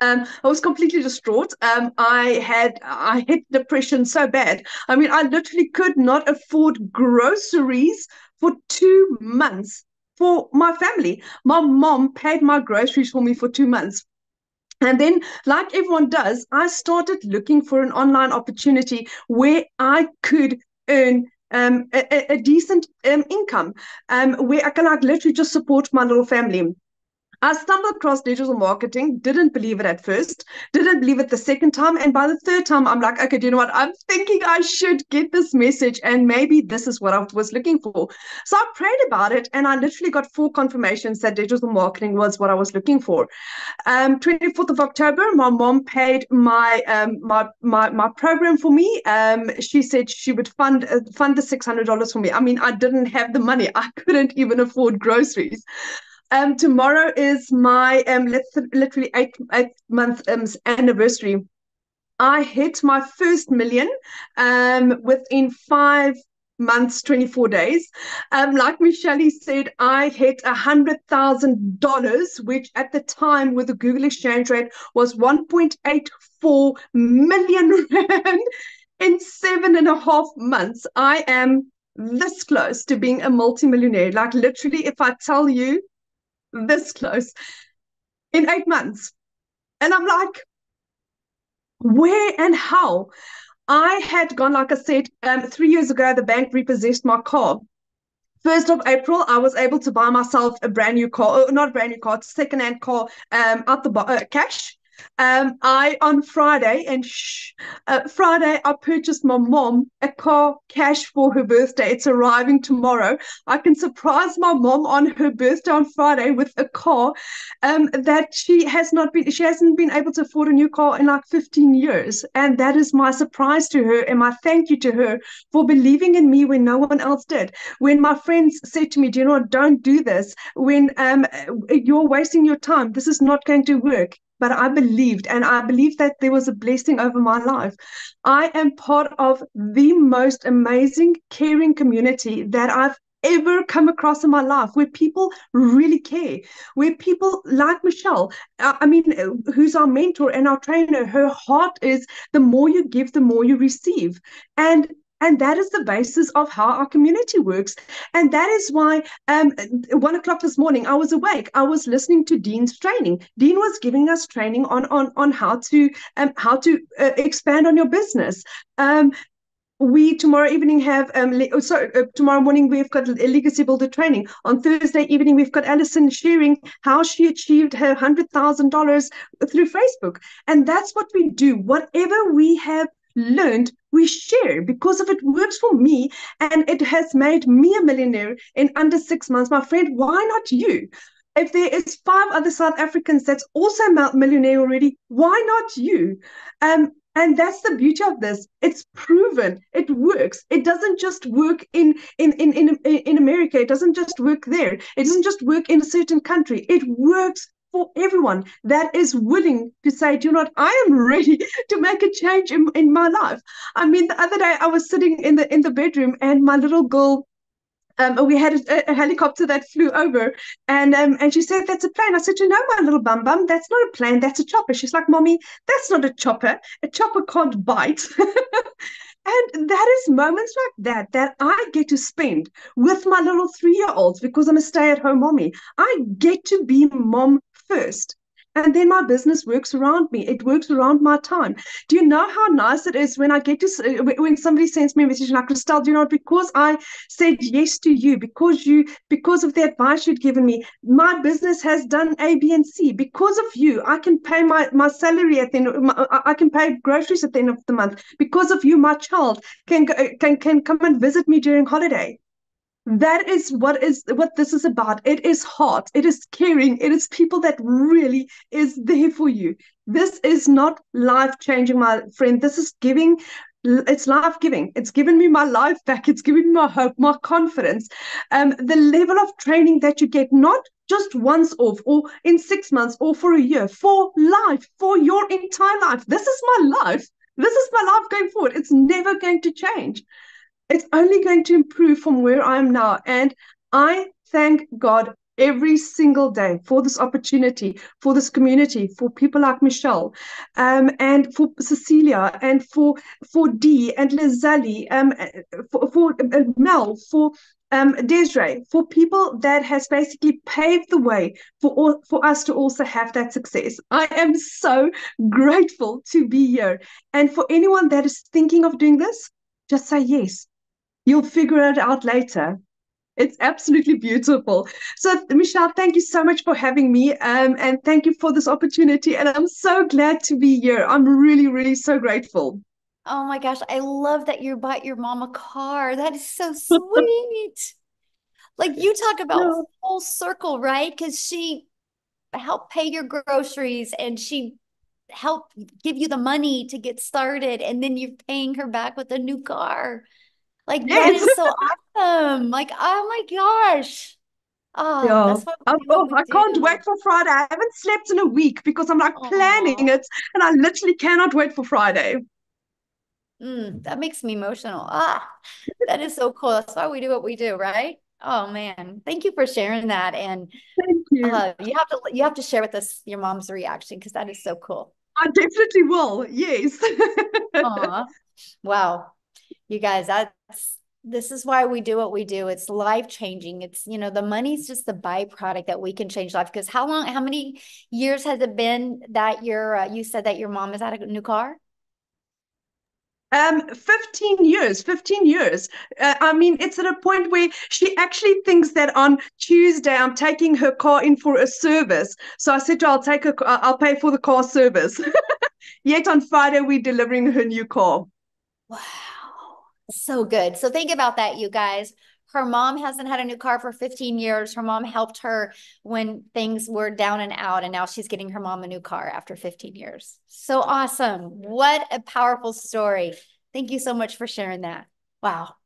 Um, I was completely distraught. Um, I had I hit depression so bad. I mean, I literally could not afford groceries for two months for my family. My mom paid my groceries for me for two months. And then, like everyone does, I started looking for an online opportunity where I could earn um, a, a, decent um, income um, where I can like literally just support my little family. I stumbled across digital marketing, didn't believe it at first, didn't believe it the second time. And by the third time, I'm like, okay, do you know what? I'm thinking I should get this message. And maybe this is what I was looking for. So I prayed about it and I literally got four confirmations that digital marketing was what I was looking for. Um, 24th of October, my mom paid my um, my, my my program for me. Um, she said she would fund uh, fund the $600 for me. I mean, I didn't have the money. I couldn't even afford groceries. Um, tomorrow is my um, literally eight eight month um, anniversary. I hit my first million um, within five months, 24 days. Um, like Michelle said, I hit a hundred thousand dollars, which at the time with the Google exchange rate was 1.84 million rand in seven and a half months. I am this close to being a multimillionaire. Like literally, if I tell you this close in eight months. And I'm like, where and how? I had gone, like I said, um, three years ago, the bank repossessed my car. First of April, I was able to buy myself a brand new car, not a brand new car, second-hand car, um, out the uh, cash. Um, I on Friday and shh, uh, Friday I purchased my mom a car cash for her birthday. It's arriving tomorrow. I can surprise my mom on her birthday on Friday with a car um, that she has not been. She hasn't been able to afford a new car in like 15 years, and that is my surprise to her and my thank you to her for believing in me when no one else did. When my friends said to me, "Do you know what? Don't do this. When um, you're wasting your time. This is not going to work." But I believed, and I believe that there was a blessing over my life. I am part of the most amazing, caring community that I've ever come across in my life where people really care, where people like Michelle, uh, I mean, who's our mentor and our trainer, her heart is the more you give, the more you receive. And and that is the basis of how our community works. And that is why um, one o'clock this morning, I was awake. I was listening to Dean's training. Dean was giving us training on on on how to um, how to uh, expand on your business. Um, we tomorrow evening have um le- oh, sorry uh, tomorrow morning we've got a legacy builder training on thursday evening we've got alison sharing how she achieved her hundred thousand dollars through facebook and that's what we do whatever we have learned we share because if it works for me and it has made me a millionaire in under six months. My friend why not you? If there is five other south africans that's also millionaire already why not you? Um and that's the beauty of this. It's proven. It works. It doesn't just work in in in in, in america. It doesn't just work there. It doesn't just work in a certain country. It works for everyone that is willing to say, do you know what, I am ready to make a change in, in my life. I mean, the other day I was sitting in the in the bedroom and my little girl um, we had a, a, helicopter that flew over, and um, and she said, "That's a plane." I said, "You know, my little bum bum, that's not a plane. That's a chopper." She's like, "Mommy, that's not a chopper. A chopper can't bite." and that is moments like that that I get to spend with my little three-year-olds because I'm a stay-at-home mommy. I get to be mom first. And then my business works around me. It works around my time. Do you know how nice it is when I get to uh, when somebody sends me a message like Crystal? Do you know because I said yes to you because you because of the advice you'd given me, my business has done A, B, and C. Because of you, I can pay my my salary at the end. My, I can pay groceries at the end of the month. Because of you, my child can uh, can can come and visit me during holiday that is what is what this is about. It is heart it is caring. It is people that really is there for you. This is not life changing my friend. This is giving it's life giving. It's given me my life back. It's given me my hope my confidence. Um the level of training that you get not just once off or in six months or for a year for life for your entire life. This is my life. This is my life going forward. It's never going to change it's only going to improve from where I am now. And I thank God every single day for this opportunity, for this community, for people like Michelle, um, and for Cecilia, and for for Dee and Lizelle, um, for, for uh, Mel, for um, Desiree, for people that has basically paved the way for all, for us to also have that success. I am so grateful to be here. And for anyone that is thinking of doing this, just say yes. You'll figure it out later. It's absolutely beautiful. So, Michelle, thank you so much for having me. Um, and thank you for this opportunity. And I'm so glad to be here. I'm really, really so grateful. Oh my gosh. I love that you bought your mom a car. That is so sweet. like you talk about no. full circle, right? Because she helped pay your groceries and she helped give you the money to get started. And then you're paying her back with a new car. Like yes. that is so awesome. Like, oh my gosh. Oh, yeah. I, oh, I can't wait for Friday. I haven't slept in a week because I'm like Aww. planning it and I literally cannot wait for Friday. Mm, that makes me emotional. Ah, that is so cool. That's why we do what we do, right? Oh man, thank you for sharing that. And you. Uh, you have to you have to share with us your mom's reaction because that is so cool. I definitely will. Yes. wow you guys, that's this is why we do what we do. It's life changing. It's, you know, the money's just the byproduct that we can change life. Because how long, how many years has it been that your, uh, you said that your mom has had a new car? Um, 15 years, 15 years. Uh, I mean, it's at a point where she actually thinks that on Tuesday I'm taking her car in for a service. So I said to her, I'll take her, I'll pay for the car service. Yet on Friday, we're delivering her new car. Wow. So good. So think about that, you guys. Her mom hasn't had a new car for 15 years. Her mom helped her when things were down and out, and now she's getting her mom a new car after 15 years. So awesome. What a powerful story. Thank you so much for sharing that. Wow.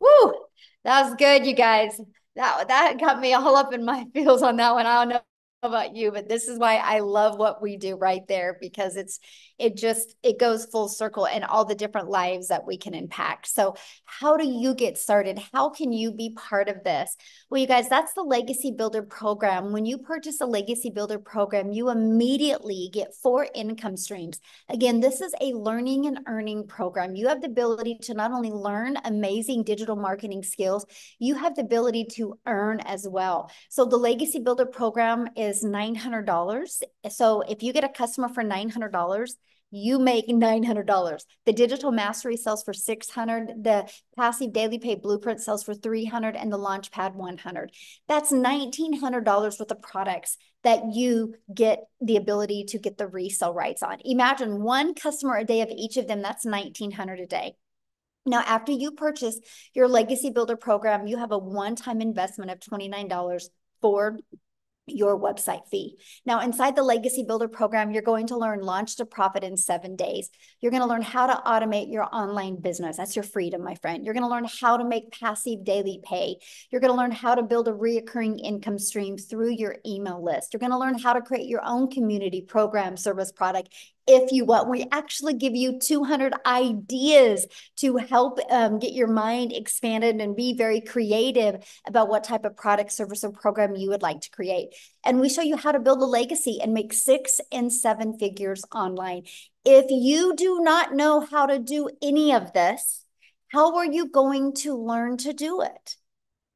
Woo. That was good, you guys. That that got me all up in my feels on that one. I don't know about you, but this is why I love what we do right there because it's it just it goes full circle and all the different lives that we can impact. So, how do you get started? How can you be part of this? Well, you guys, that's the Legacy Builder program. When you purchase a Legacy Builder program, you immediately get four income streams. Again, this is a learning and earning program. You have the ability to not only learn amazing digital marketing skills, you have the ability to earn as well. So, the Legacy Builder program is $900. So, if you get a customer for $900, you make $900. The digital mastery sells for 600. The passive daily pay blueprint sells for 300 and the launchpad 100. That's $1,900 worth of products that you get the ability to get the resale rights on. Imagine one customer a day of each of them. That's 1900 a day. Now, after you purchase your Legacy Builder program, you have a one-time investment of $29 for your website fee. Now, inside the Legacy Builder program, you're going to learn launch to profit in seven days. You're going to learn how to automate your online business. That's your freedom, my friend. You're going to learn how to make passive daily pay. You're going to learn how to build a reoccurring income stream through your email list. You're going to learn how to create your own community program, service, product, if you want. We actually give you 200 ideas to help um, get your mind expanded and be very creative about what type of product, service, or program you would like to create. And we show you how to build a legacy and make six and seven figures online. If you do not know how to do any of this, how are you going to learn to do it?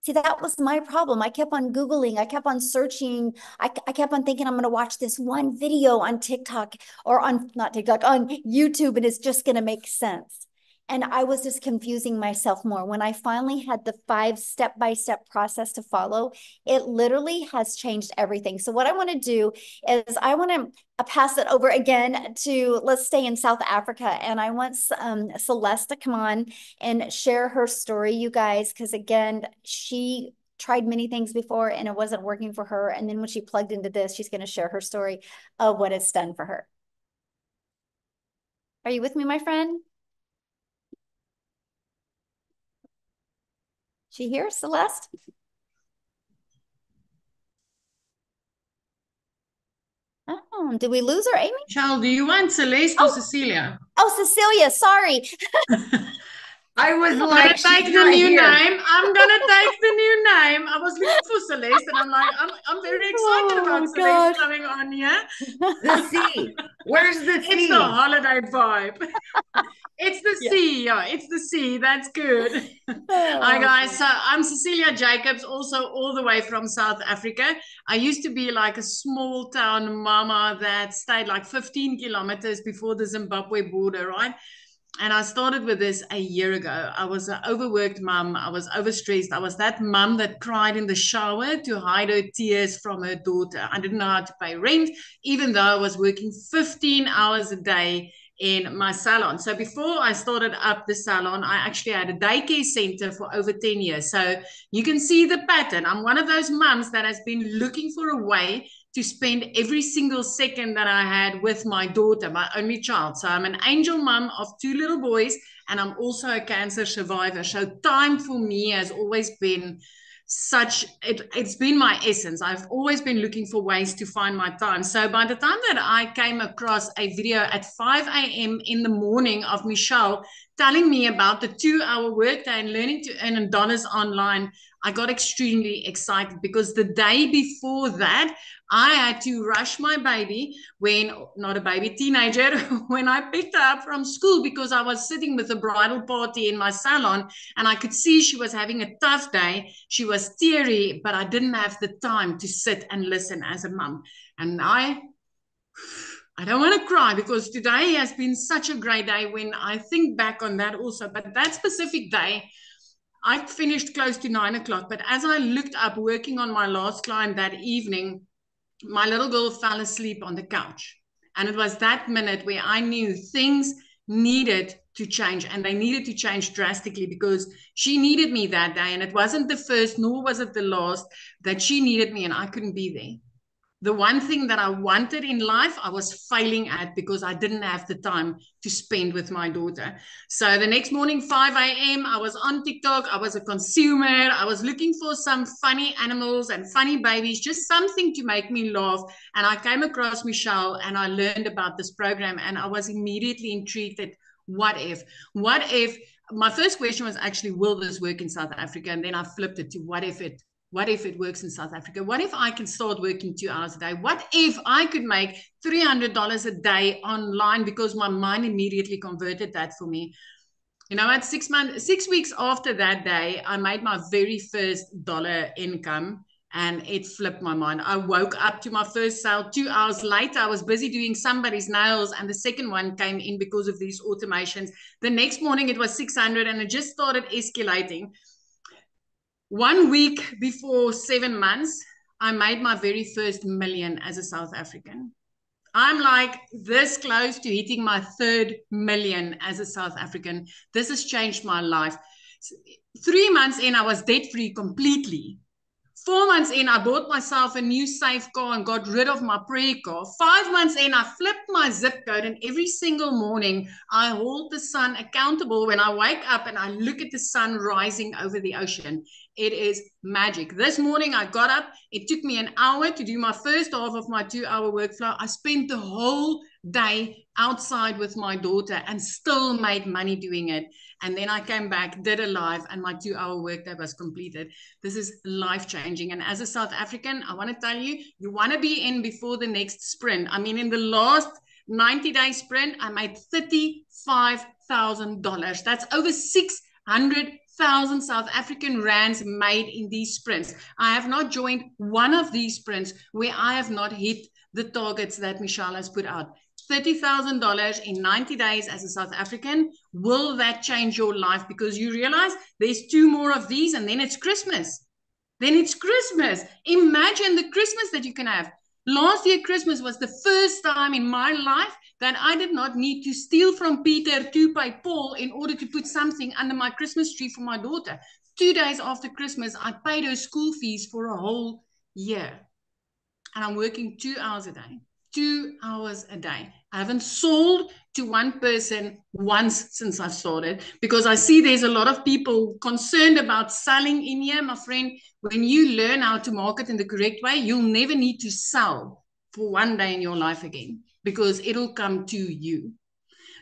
See, that was my problem. I kept on Googling, I kept on searching, I, I kept on thinking I'm going to watch this one video on TikTok or on, not TikTok, on YouTube, and it's just going to make sense. And I was just confusing myself more. When I finally had the five step by step process to follow, it literally has changed everything. So, what I want to do is I want to pass it over again to let's stay in South Africa. And I want um, Celeste to come on and share her story, you guys, because again, she tried many things before and it wasn't working for her. And then when she plugged into this, she's going to share her story of what it's done for her. Are you with me, my friend? She here, Celeste? Oh, did we lose her, Amy? Michelle, do you want Celeste oh. or Cecilia? Oh, Cecilia, sorry. I was I'm like, gonna take the new here. name. I'm gonna take the new name. I was looking for Celeste, and I'm like, I'm, I'm very excited oh, about Celeste coming on here. The sea. Where's the sea? It's the holiday vibe. it's the yeah. sea. Yeah, it's the sea. That's good. Oh, Hi guys. So I'm Cecilia Jacobs, also all the way from South Africa. I used to be like a small town mama that stayed like 15 kilometers before the Zimbabwe border, right? And I started with this a year ago. I was an overworked mom. I was overstressed. I was that mom that cried in the shower to hide her tears from her daughter. I didn't know how to pay rent, even though I was working 15 hours a day in my salon. So before I started up the salon, I actually had a daycare center for over 10 years. So you can see the pattern. I'm one of those moms that has been looking for a way to spend every single second that I had with my daughter, my only child. So I'm an angel mom of two little boys, and I'm also a cancer survivor. So time for me has always been such it, it's been my essence i've always been looking for ways to find my time so by the time that i came across a video at 5 a.m in the morning of michelle telling me about the two hour workday and learning to earn dollars online I got extremely excited because the day before that, I had to rush my baby when, not a baby, teenager, when I picked her up from school because I was sitting with a bridal party in my salon and I could see she was having a tough day. She was teary, but I didn't have the time to sit and listen as a mom. And I I don't want to cry because today has been such a great day when I think back on that also. But that specific day, I finished close to nine o'clock. But as I looked up working on my last client that evening, my little girl fell asleep on the couch. And it was that minute where I knew things needed to change and they needed to change drastically because she needed me that day. And it wasn't the first, nor was it the last that she needed me and I couldn't be there the one thing that I wanted in life, I was failing at because I didn't have the time to spend with my daughter. So the next morning, 5 a.m., I was on TikTok. I was a consumer. I was looking for some funny animals and funny babies, just something to make me laugh. And I came across Michelle and I learned about this program and I was immediately intrigued that what if? What if? My first question was actually, will this work in South Africa? And then I flipped it to what if it what if it works in South Africa? What if I can start working two hours a day? What if I could make $300 a day online because my mind immediately converted that for me? You know, at six months, six weeks after that day, I made my very first dollar income and it flipped my mind. I woke up to my first sale two hours later. I was busy doing somebody's nails, and the second one came in because of these automations. The next morning, it was 600 and it just started escalating. One week before seven months, I made my very first million as a South African. I'm like this close to hitting my third million as a South African. This has changed my life. Three months in, I was debt free completely. Four months in, I bought myself a new safe car and got rid of my pre car. Five months in, I flipped my zip code, and every single morning, I hold the sun accountable when I wake up and I look at the sun rising over the ocean. It is magic. This morning, I got up. It took me an hour to do my first half of my two hour workflow. I spent the whole day outside with my daughter and still made money doing it. And then I came back, did a live, and my two hour workday was completed. This is life changing. And as a South African, I want to tell you, you want to be in before the next sprint. I mean, in the last 90 day sprint, I made $35,000. That's over 600,000 South African rands made in these sprints. I have not joined one of these sprints where I have not hit the targets that Michelle has put out. $30,000 in 90 days as a South African, will that change your life? Because you realize there's two more of these and then it's Christmas. Then it's Christmas. Imagine the Christmas that you can have. Last year, Christmas was the first time in my life that I did not need to steal from Peter to pay Paul in order to put something under my Christmas tree for my daughter. Two days after Christmas, I paid her school fees for a whole year. And I'm working two hours a day two hours a day. I haven't sold to one person once since I started because I see there's a lot of people concerned about selling in here. My friend, when you learn how to market in the correct way, you'll never need to sell for one day in your life again because it'll come to you.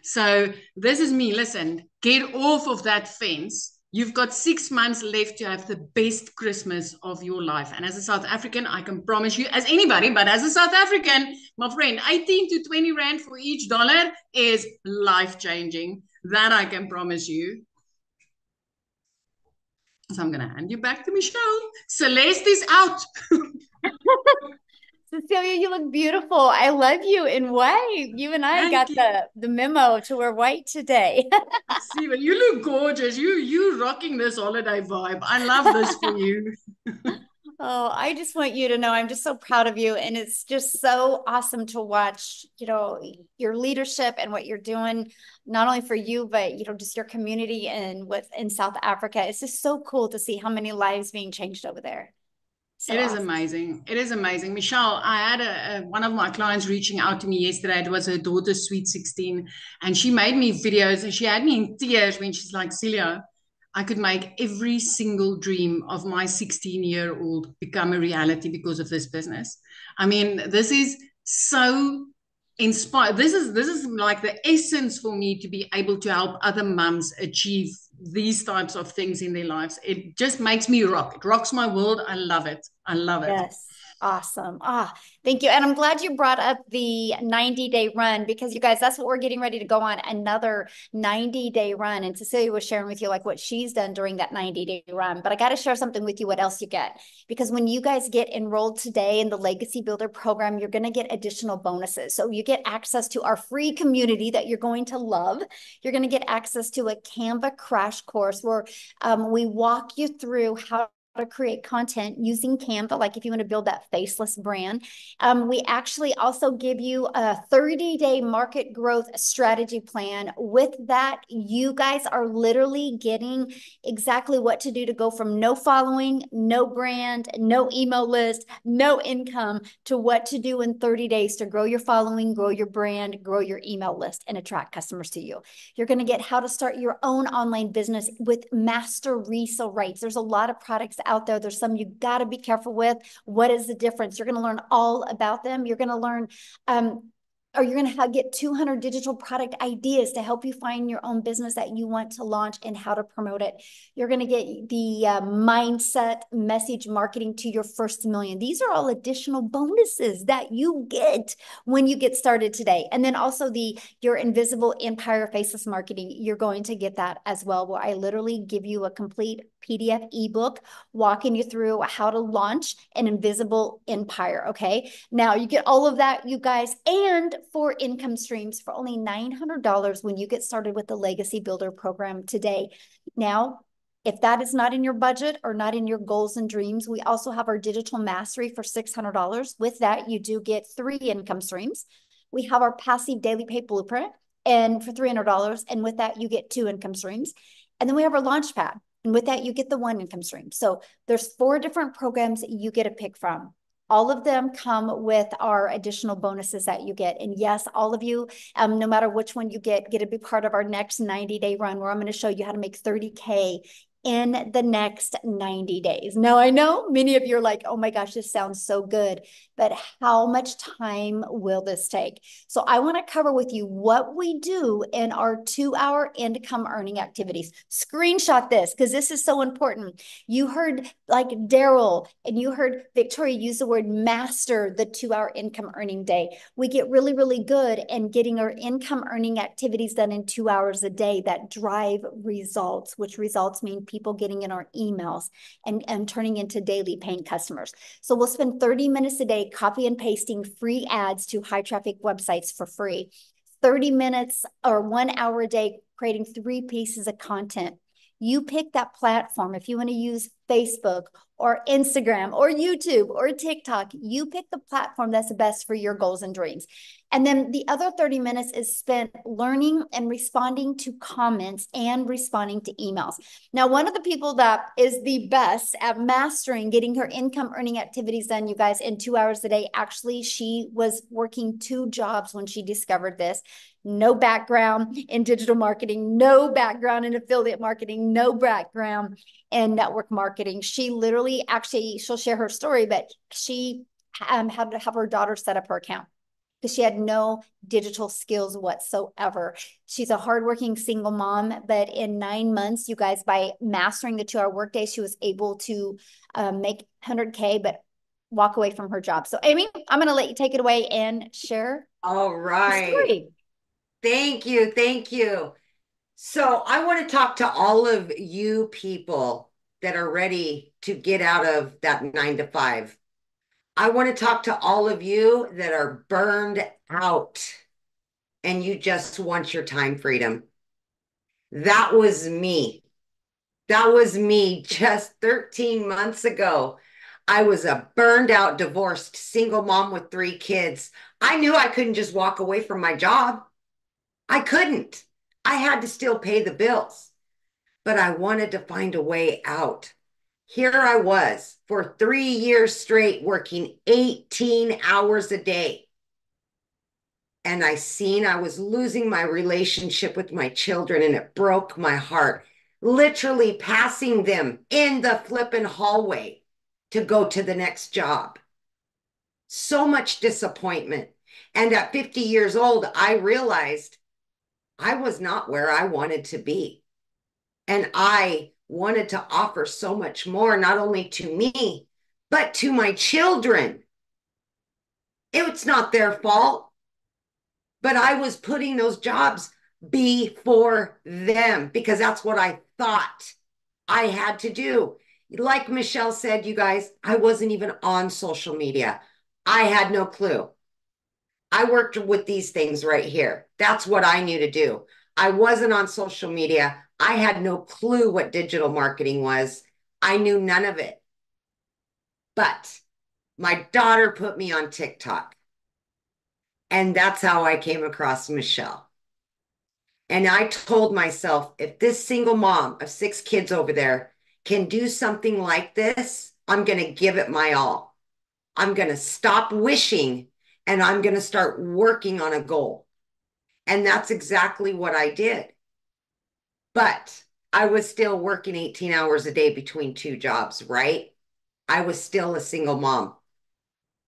So, this is me. Listen, get off of that fence You've got six months left to have the best Christmas of your life. And as a South African, I can promise you, as anybody, but as a South African, my friend, 18 to 20 Rand for each dollar is life changing. That I can promise you. So I'm going to hand you back to Michelle. Celeste is out. Cecilia, you look beautiful. I love you in white. You and I Thank got you. the the memo to wear white today. Steven, you look gorgeous. You you rocking this holiday vibe. I love this for you. oh, I just want you to know I'm just so proud of you. And it's just so awesome to watch, you know, your leadership and what you're doing, not only for you, but you know, just your community and with in South Africa. It's just so cool to see how many lives being changed over there. It is amazing. It is amazing. Michelle, I had a, a, one of my clients reaching out to me yesterday. It was her daughter's sweet 16. And she made me videos and she had me in tears when she's like, Celia, I could make every single dream of my 16 year old become a reality because of this business. I mean, this is so inspired. This is this is like the essence for me to be able to help other mums achieve these types of things in their lives. It just makes me rock. It rocks my world. I love it. I love it. Yes. Awesome. Ah, thank you. And I'm glad you brought up the 90 day run because you guys, that's what we're getting ready to go on another 90 day run. And Cecilia was sharing with you like what she's done during that 90 day run. But I got to share something with you what else you get. Because when you guys get enrolled today in the Legacy Builder program, you're going to get additional bonuses. So you get access to our free community that you're going to love. You're going to get access to a Canva crash course where um, we walk you through how to create content using Canva, like if you want to build that faceless brand. Um, we actually also give you a 30 day market growth strategy plan. With that, you guys are literally getting exactly what to do to go from no following, no brand, no email list, no income to what to do in 30 days to grow your following, grow your brand, grow your email list, and attract customers to you. You're going to get how to start your own online business with master resale rights. There's a lot of products out there. There's some you got to be careful with. What is the difference? You're going to learn all about them. You're going to learn um, or you're going to get 200 digital product ideas to help you find your own business that you want to launch and how to promote it. You're going to get the uh, mindset message marketing to your first million. These are all additional bonuses that you get when you get started today. And then also the your invisible empire faceless marketing, you're going to get that as well where I literally give you a complete PDF ebook walking you through how to launch an invisible empire. Okay. Now you get all of that, you guys, and for income streams for only $900 when you get started with the Legacy Builder program today. Now, if that is not in your budget or not in your goals and dreams, we also have our digital mastery for $600. With that, you do get three income streams. We have our passive daily pay blueprint and for $300. And with that, you get two income streams. And then we have our launch pad. And with that, you get the one income stream. So there's four different programs you get to pick from. All of them come with our additional bonuses that you get. And yes, all of you, um, no matter which one you get, get to be part of our next 90 day run where I'm going to show you how to make 30K in the next 90 days. Now, I know many of you are like, oh my gosh, this sounds so good, but how much time will this take? So, I want to cover with you what we do in our two hour income earning activities. Screenshot this because this is so important. You heard like Daryl and you heard Victoria use the word master the two hour income earning day. We get really, really good in getting our income earning activities done in two hours a day that drive results, which results mean people getting in our emails and, and turning into daily paying customers. So we'll spend 30 minutes a day copy and pasting free ads to high traffic websites for free. 30 minutes or one hour a day creating three pieces of content. You pick that platform. If you want to use Facebook or Instagram or YouTube or TikTok. You pick the platform that's best for your goals and dreams. And then the other 30 minutes is spent learning and responding to comments and responding to emails. Now, one of the people that is the best at mastering getting her income earning activities done, you guys, in two hours a day, actually, she was working two jobs when she discovered this. No background in digital marketing, no background in affiliate marketing, no background in network marketing. She literally, actually, she'll share her story, but she um, had to have her daughter set up her account because she had no digital skills whatsoever. She's a hardworking single mom, but in nine months, you guys, by mastering the two hour workday, she was able to um, make 100K, but walk away from her job. So, Amy, I'm going to let you take it away and share. All right. Thank you. Thank you. So, I want to talk to all of you people that are ready to get out of that nine to five I want to talk to all of you that are burned out and you just want your time freedom. That was me. That was me just 13 months ago. I was a burned out, divorced, single mom with three kids. I knew I couldn't just walk away from my job. I couldn't. I had to still pay the bills, but I wanted to find a way out here I was for three years straight working 18 hours a day. And I seen I was losing my relationship with my children and it broke my heart. Literally passing them in the flipping hallway to go to the next job. So much disappointment. And at 50 years old, I realized I was not where I wanted to be. And I wanted to offer so much more, not only to me, but to my children. It's not their fault. But I was putting those jobs before them because that's what I thought I had to do. Like Michelle said, you guys, I wasn't even on social media. I had no clue. I worked with these things right here. That's what I knew to do. I wasn't on social media. I had no clue what digital marketing was. I knew none of it. But my daughter put me on TikTok. And that's how I came across Michelle. And I told myself if this single mom of six kids over there can do something like this, I'm going to give it my all. I'm going to stop wishing and I'm going to start working on a goal. And that's exactly what I did. But I was still working 18 hours a day between two jobs, right? I was still a single mom.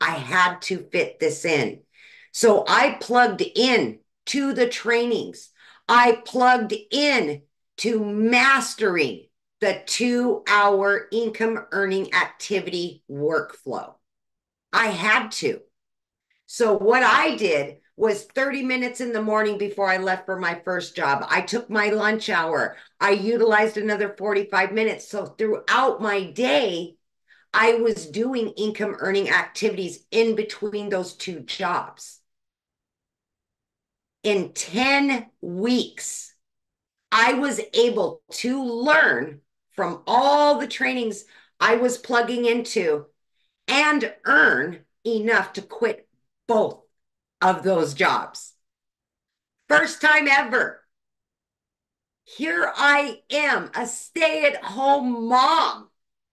I had to fit this in. So I plugged in to the trainings. I plugged in to mastering the two hour income earning activity workflow. I had to. So what I did was 30 minutes in the morning before I left for my first job. I took my lunch hour. I utilized another 45 minutes. So throughout my day, I was doing income earning activities in between those two jobs. In 10 weeks, I was able to learn from all the trainings I was plugging into and earn enough to quit both of those jobs. First time ever. Here I am, a stay at home mom.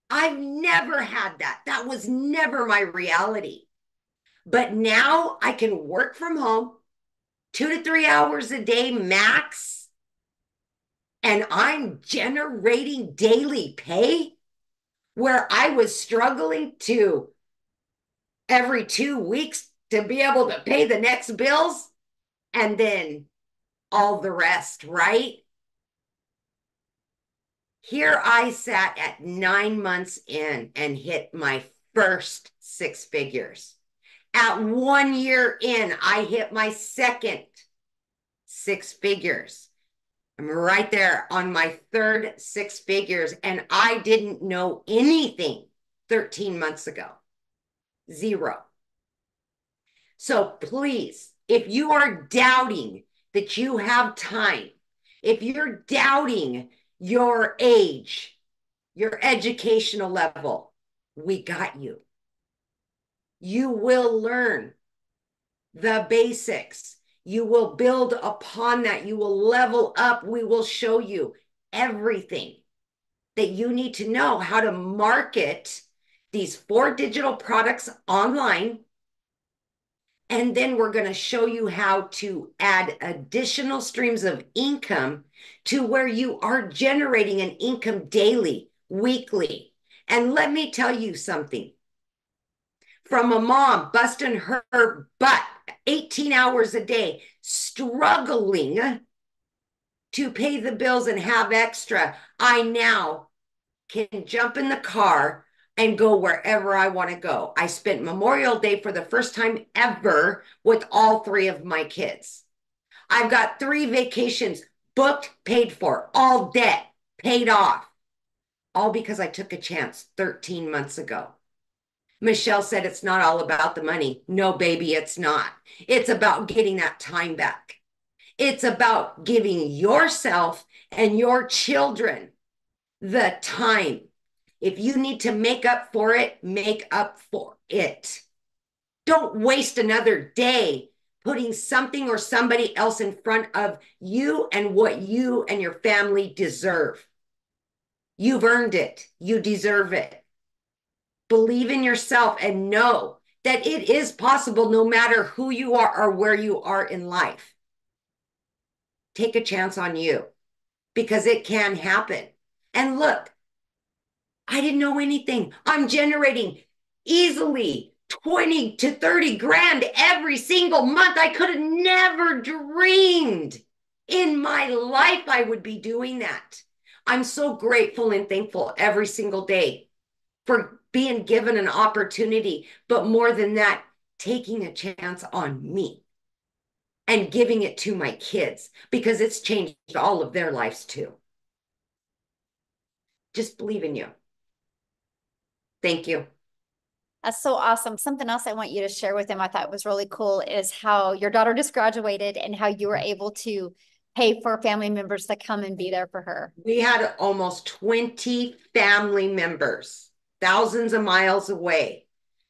I've never had that. That was never my reality. But now I can work from home two to three hours a day max. And I'm generating daily pay where I was struggling to every two weeks to be able to pay the next bills and then all the rest, right? Here I sat at nine months in and hit my first six figures. At one year in, I hit my second six figures. I'm right there on my third six figures, and I didn't know anything 13 months ago. Zero. So please, if you are doubting that you have time, if you're doubting your age, your educational level, we got you. You will learn the basics. You will build upon that. You will level up. We will show you everything that you need to know how to market these four digital products online and then we're going to show you how to add additional streams of income to where you are generating an income daily, weekly. And let me tell you something from a mom busting her butt 18 hours a day, struggling to pay the bills and have extra. I now can jump in the car and go wherever I want to go. I spent Memorial Day for the first time ever with all three of my kids. I've got three vacations booked, paid for, all debt paid off, all because I took a chance 13 months ago. Michelle said it's not all about the money. No, baby, it's not. It's about getting that time back. It's about giving yourself and your children the time if you need to make up for it, make up for it. Don't waste another day putting something or somebody else in front of you and what you and your family deserve. You've earned it. You deserve it. Believe in yourself and know that it is possible no matter who you are or where you are in life. Take a chance on you because it can happen. And look, I didn't know anything. I'm generating easily 20 to 30 grand every single month. I could have never dreamed in my life I would be doing that. I'm so grateful and thankful every single day for being given an opportunity. But more than that, taking a chance on me and giving it to my kids because it's changed all of their lives too. Just believe in you. Thank you. That's so awesome. Something else I want you to share with them I thought was really cool is how your daughter just graduated and how you were able to pay for family members to come and be there for her. We had almost 20 family members, thousands of miles away,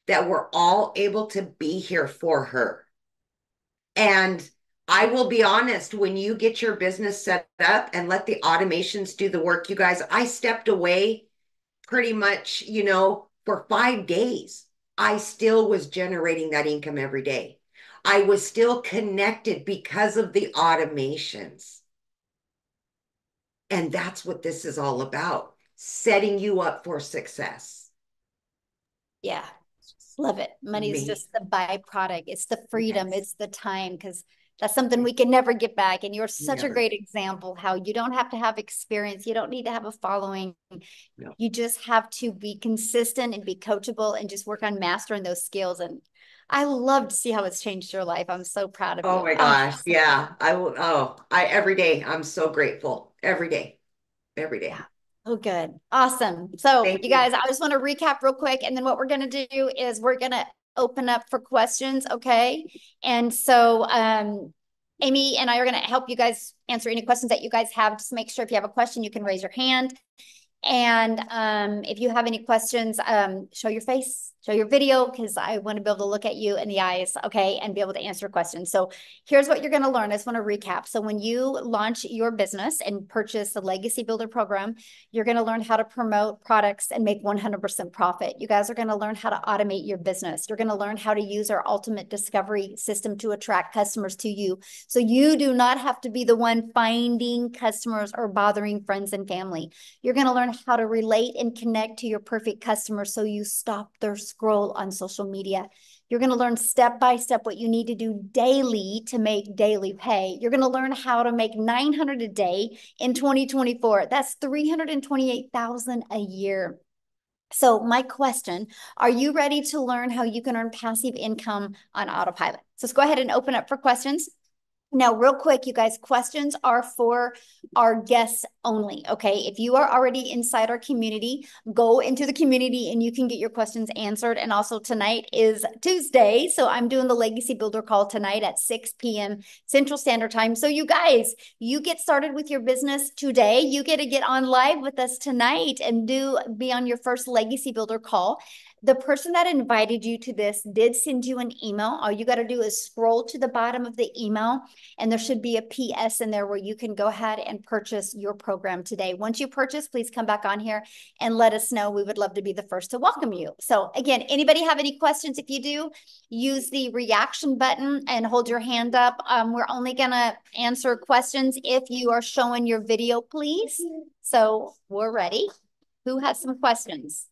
that were all able to be here for her. And I will be honest, when you get your business set up and let the automations do the work, you guys, I stepped away pretty much, you know, for five days. I still was generating that income every day. I was still connected because of the automations. And that's what this is all about setting you up for success. Yeah, love it. Money is just the byproduct, it's the freedom, yes. it's the time because that's something we can never get back. And you're such never. a great example how you don't have to have experience, you don't need to have a following. No. You just have to be consistent and be coachable and just work on mastering those skills. And I love to see how it's changed your life. I'm so proud of oh you. Oh my um, gosh. Oh. Yeah. I will. Oh, I every day I'm so grateful. Every day. Every day. Oh, good. Awesome. So, Thank you guys, I just want to recap real quick. And then what we're going to do is we're going to open up for questions. Okay. And so, um, Amy and I are going to help you guys answer any questions that you guys have. Just make sure if you have a question, you can raise your hand. And um, if you have any questions, um, show your face, show your video, because I want to be able to look at you in the eyes, okay, and be able to answer questions. So here's what you're going to learn. I just want to recap. So when you launch your business and purchase the Legacy Builder program, you're going to learn how to promote products and make 100% profit. You guys are going to learn how to automate your business. You're going to learn how to use our ultimate discovery system to attract customers to you. So you do not have to be the one finding customers or bothering friends and family. You're going to learn how to relate and connect to your perfect customer so you stop their scroll on social media. You're going to learn step by step what you need to do daily to make daily pay. You're going to learn how to make 900 a day in 2024. That's 328,000 a year. So my question, are you ready to learn how you can earn passive income on autopilot? So let's go ahead and open up for questions. Now, real quick, you guys, questions are for our guests only. Okay. If you are already inside our community, go into the community and you can get your questions answered. And also, tonight is Tuesday. So I'm doing the Legacy Builder call tonight at 6 p.m. Central Standard Time. So, you guys, you get started with your business today. You get to get on live with us tonight and do be on your first Legacy Builder call. The person that invited you to this did send you an email. All you got to do is scroll to the bottom of the email, and there should be a PS in there where you can go ahead and purchase your program today. Once you purchase, please come back on here and let us know. We would love to be the first to welcome you. So, again, anybody have any questions? If you do, use the reaction button and hold your hand up. Um, we're only going to answer questions if you are showing your video, please. So, we're ready. Who has some questions?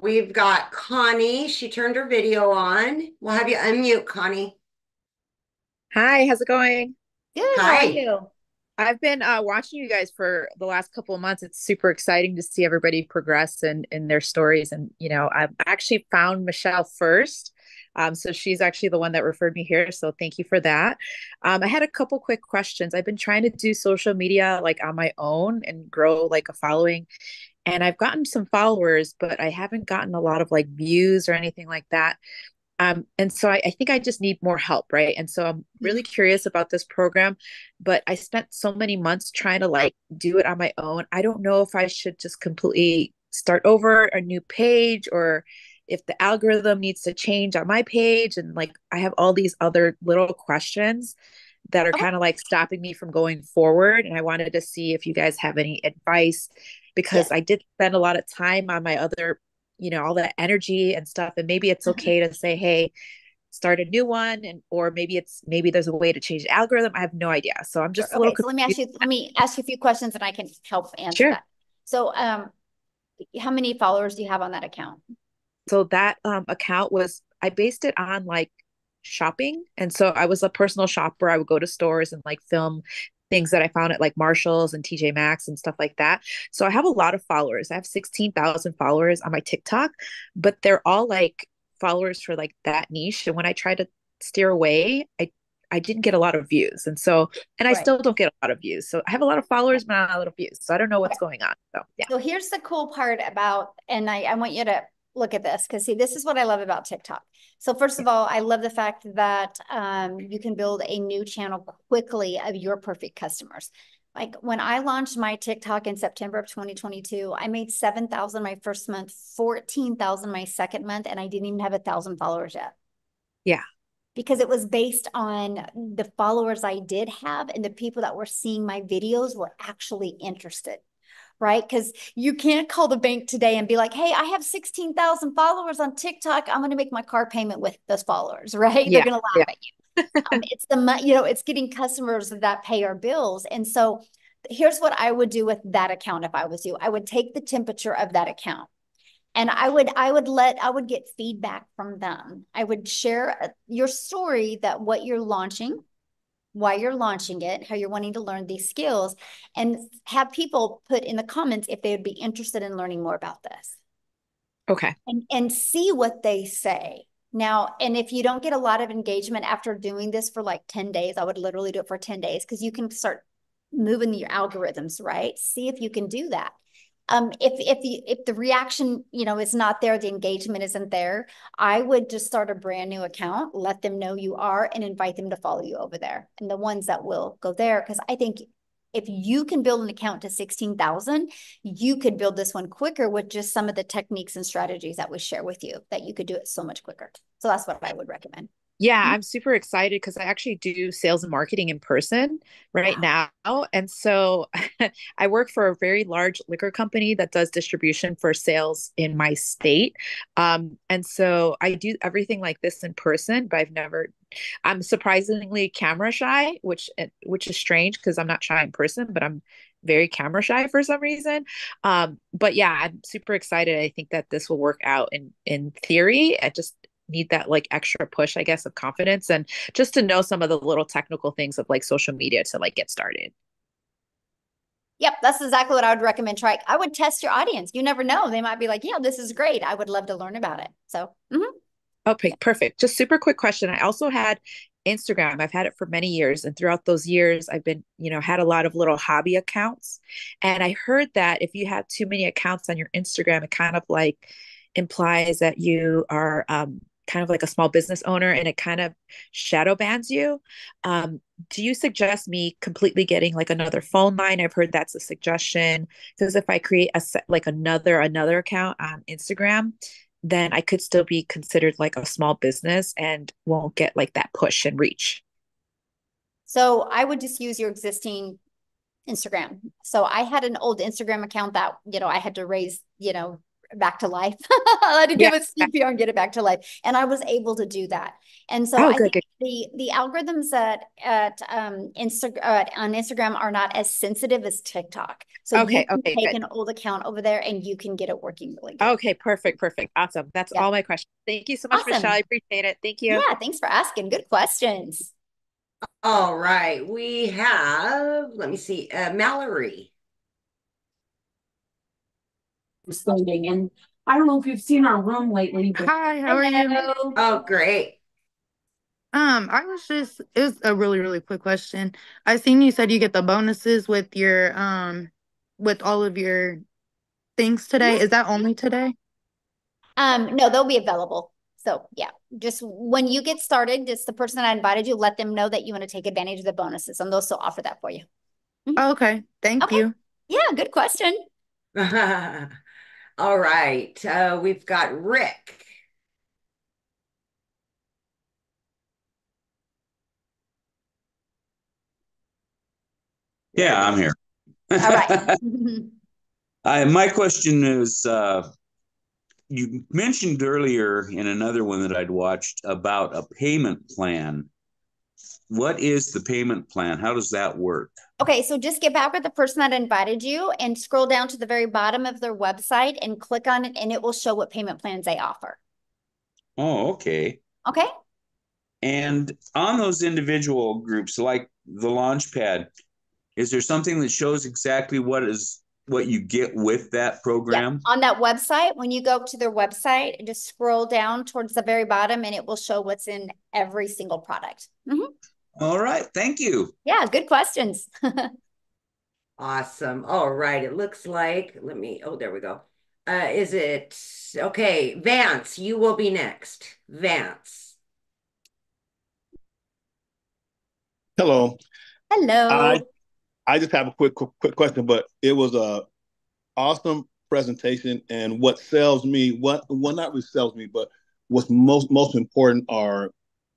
We've got Connie. She turned her video on. We'll have you unmute, Connie. Hi, how's it going? Good. Hi. How are you? I've been uh, watching you guys for the last couple of months. It's super exciting to see everybody progress in, in their stories. And, you know, I've actually found Michelle first. Um, so she's actually the one that referred me here. So thank you for that. Um, I had a couple quick questions. I've been trying to do social media like on my own and grow like a following and I've gotten some followers, but I haven't gotten a lot of like views or anything like that. Um, and so I, I, think I just need more help, right? And so I'm really curious about this program, but I spent so many months trying to like do it on my own. I don't know if I should just completely start over a new page or if the algorithm needs to change on my page. And like I have all these other little questions that are oh. kind of like stopping me from going forward. And I wanted to see if you guys have any advice because yeah. I did spend a lot of time on my other, you know, all that energy and stuff. And maybe it's mm-hmm. okay to say, hey, start a new one and or maybe it's maybe there's a way to change the algorithm i have no idea so i'm just a little so let me ask you let me ask you a few questions and i can help answer sure. that so um how many followers do you have on that account so that um account was i based it on like shopping and so i was a personal shopper i would go to stores and like film things that I found at like Marshalls and TJ Maxx and stuff like that. So I have a lot of followers. I have 16,000 followers on my TikTok, but they're all like followers for like that niche. And when I try to steer away, I I didn't get a lot of views. And so, and I Right. still don't get a lot of views. So I have a lot of followers, but not a lot of views. So I don't know what's going on. So yeah. So here's the cool part about, and I, I want you to look at this because see, this is what I love about TikTok. So first of all, I love the fact that um, you can build a new channel quickly of your perfect customers. Like when I launched my TikTok in September of 2022, I made 7,000 my first month, 14,000 my second month, and I didn't even have a thousand followers yet. Yeah. Because it was based on the followers I did have and the people that were seeing my videos were actually interested right? Because you can't call the bank today and be like, hey, I have 16,000 followers on TikTok. I'm going to make my car payment with those followers, right? Yeah, They're going to laugh at you. um, it's the, mo- you know, it's getting customers that pay our bills. And so here's what I would do with that account if I was you. I would take the temperature of that account. And I would, I would let, I would get feedback from them. I would share uh, your story that what you're launching, why you're launching it, how you're wanting to learn these skills, and have people put in the comments if they would be interested in learning more about this Okay. and, and see what they say. Now, and if you don't get a lot of engagement after doing this for like 10 days, I would literally do it for 10 days because you can start moving your algorithms, right? See if you can do that. Um, if if the if the reaction you know is not there, the engagement isn't there, I would just start a brand new account, let them know you are, and invite them to follow you over there. And the ones that will go there, because I think if you can build an account to 16,000, you could build this one quicker with just some of the techniques and strategies that we share with you that you could do it so much quicker. So that's what I would recommend. Yeah, Mhm. I'm super excited because I actually do sales and marketing in person right Wow. now. And so I work for a very large liquor company that does distribution for sales in my state. Um, and so I do everything like this in person, but I've never I'm surprisingly camera shy, which eh, which is strange because I'm not shy in person, but I'm very camera shy for some reason. Um, but yeah, I'm super excited. I think that this will work out in in theory. I just need that like extra push, I guess, of confidence and just to know some of the little technical things of like social media to like get started. Yep, that's exactly what I would recommend. Try. I would test your audience. You never know; they might be like, "Yeah, this is great. I would love to learn about it." So, mm-hmm. Okay, perfect. Just super quick question. I also had Instagram. I've had it for many years, and throughout those years, I've been, you know, had a lot of little hobby accounts. And I heard that if you have too many accounts on your Instagram, it kind of like implies that you are um, kind of like a small business owner, and it kind of shadow bans you. Um, do you suggest me completely getting like another phone line? I've heard that's a suggestion because if I create a like another another account on Instagram then I could still be considered like a small business and won't get like that push and reach. so I would just use your existing Instagram. So I had an old Instagram account that you know I had to raise, you know, back to life. I had to give Yeah. it CPR and get it back to life, and I was able to do that. And so Oh, I good, think the the algorithms at at um Insta uh, on Instagram are not as sensitive as TikTok. So Okay, you can okay, take good. an old account over there and you can get it working really good. Okay, perfect, perfect. Awesome. That's Yeah. all my questions. Thank you so much, Awesome. Michelle. I appreciate it. Thank you. Yeah, thanks for asking. Good questions. All right, we have, let me see, uh, Mallory. Standing. And I don't know if you've seen our room lately, but Hi, how are you? Oh, great. Um, I was just it was a really, really quick question. I seen you said you get the bonuses with your um with all of your things today. Is that only today? Um, no, they'll be available. So yeah, just when you get started, just the person that invited you, let them know that you want to take advantage of the bonuses and they'll still offer that for you. Oh, okay. Thank Okay. you. Yeah, good question. All right, uh, we've got Rick. Yeah, I'm here. All right. I, my question is uh, you mentioned earlier in another one that I'd watched about a payment plan. What is the payment plan? How does that work? Okay, so just get back with the person that invited you and scroll down to the very bottom of their website and click on it and it will show what payment plans they offer. Oh, okay. Okay? And on those individual groups, like the Launchpad, is there something that shows exactly what is what you get with that program? Yeah. On that website, when you go to their website, just scroll down towards the very bottom and it will show what's in every single product. Mm-hmm. All right. Thank you. Yeah, good questions. awesome. All right. It looks like, let me, oh, there we go. Uh, is it, okay, Vance, you will be next. Vance. Hello. Hello. I I just have a quick quick question, but it was a awesome presentation, and what sells me, what well not really sells me, but what's most most important are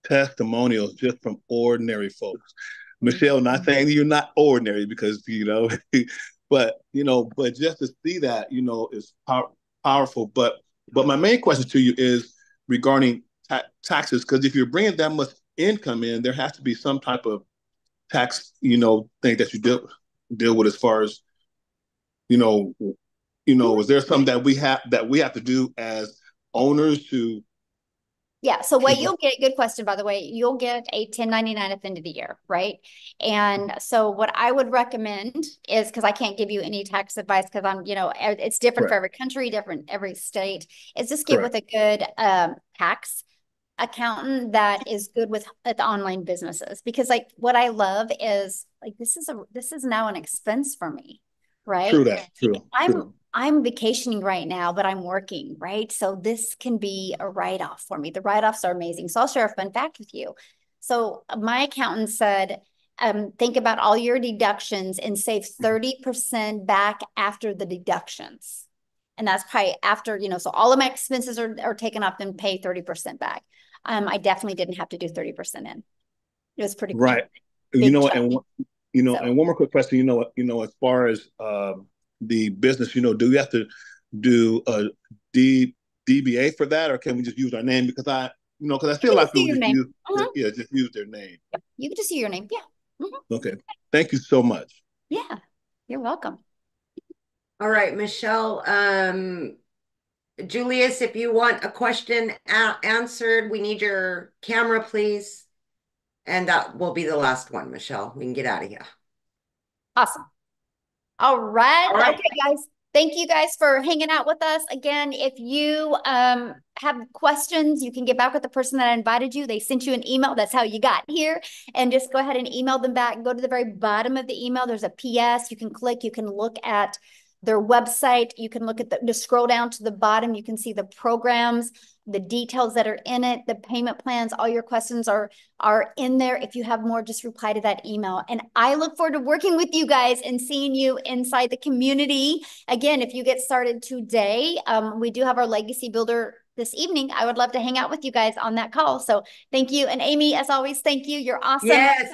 testimonials just from ordinary folks. Michelle, not mm-hmm. saying you're not ordinary because you know, but you know, but just to see that, you know, is pow- powerful. But but my main question to you is regarding ta- taxes, because if you're bringing that much income in, there has to be some type of tax, you know, thing that you deal deal with as far as, you know, you know, is there something that we have that we have to do as owners to yeah. So what you'll get, good question, by the way, you'll get a 1099 at the end of the year, right? And so what I would recommend is because I can't give you any tax advice because I'm, you know, it's different for every country, different every state, is just get Correct. with a good um, tax accountant that is good with, with online businesses because like what I love is like this is a this is now an expense for me, right? True that. True. I'm true. I'm vacationing right now, but I'm working, right? So this can be a write off for me. The write offs are amazing. So I'll share a fun fact with you. So my accountant said, um, think about all your deductions and save 30% back after the deductions. And that's probably after, you know, so all of my expenses are, are taken off and pay 30% back um, I definitely didn't have to do 30% in. It was pretty right. You know, and you know, so. and one more quick question. You know, you know, as far as um, the business, you know, do we have to do a D DBA for that, or can we just use our name? Because I, you know, because I feel like people just use, uh-huh. yeah, just use their name. You can just use your name. Yeah. Mm-hmm. Okay. Thank you so much. Yeah, you're welcome. All right, Michelle. Um, Julius, if you want a question answered, we need your camera, please. And that will be the last one, Michelle. We can get out of here. Awesome. All right. All right. Okay, guys. Thank you guys for hanging out with us. Again, if you um, have questions, you can get back with the person that invited you. They sent you an email. That's how you got here. And just go ahead and email them back. Go to the very bottom of the email. There's a PS. You can click. You can look at their website. You can look at the, just scroll down to the bottom. You can see the programs, the details that are in it, the payment plans, all your questions are, are in there. If you have more, just reply to that email. And I look forward to working with you guys and seeing you inside the community. Again, if you get started today, um, we do have our legacy builder this evening. I would love to hang out with you guys on that call. So thank you. And Amy, as always, thank you. You're awesome. Yes.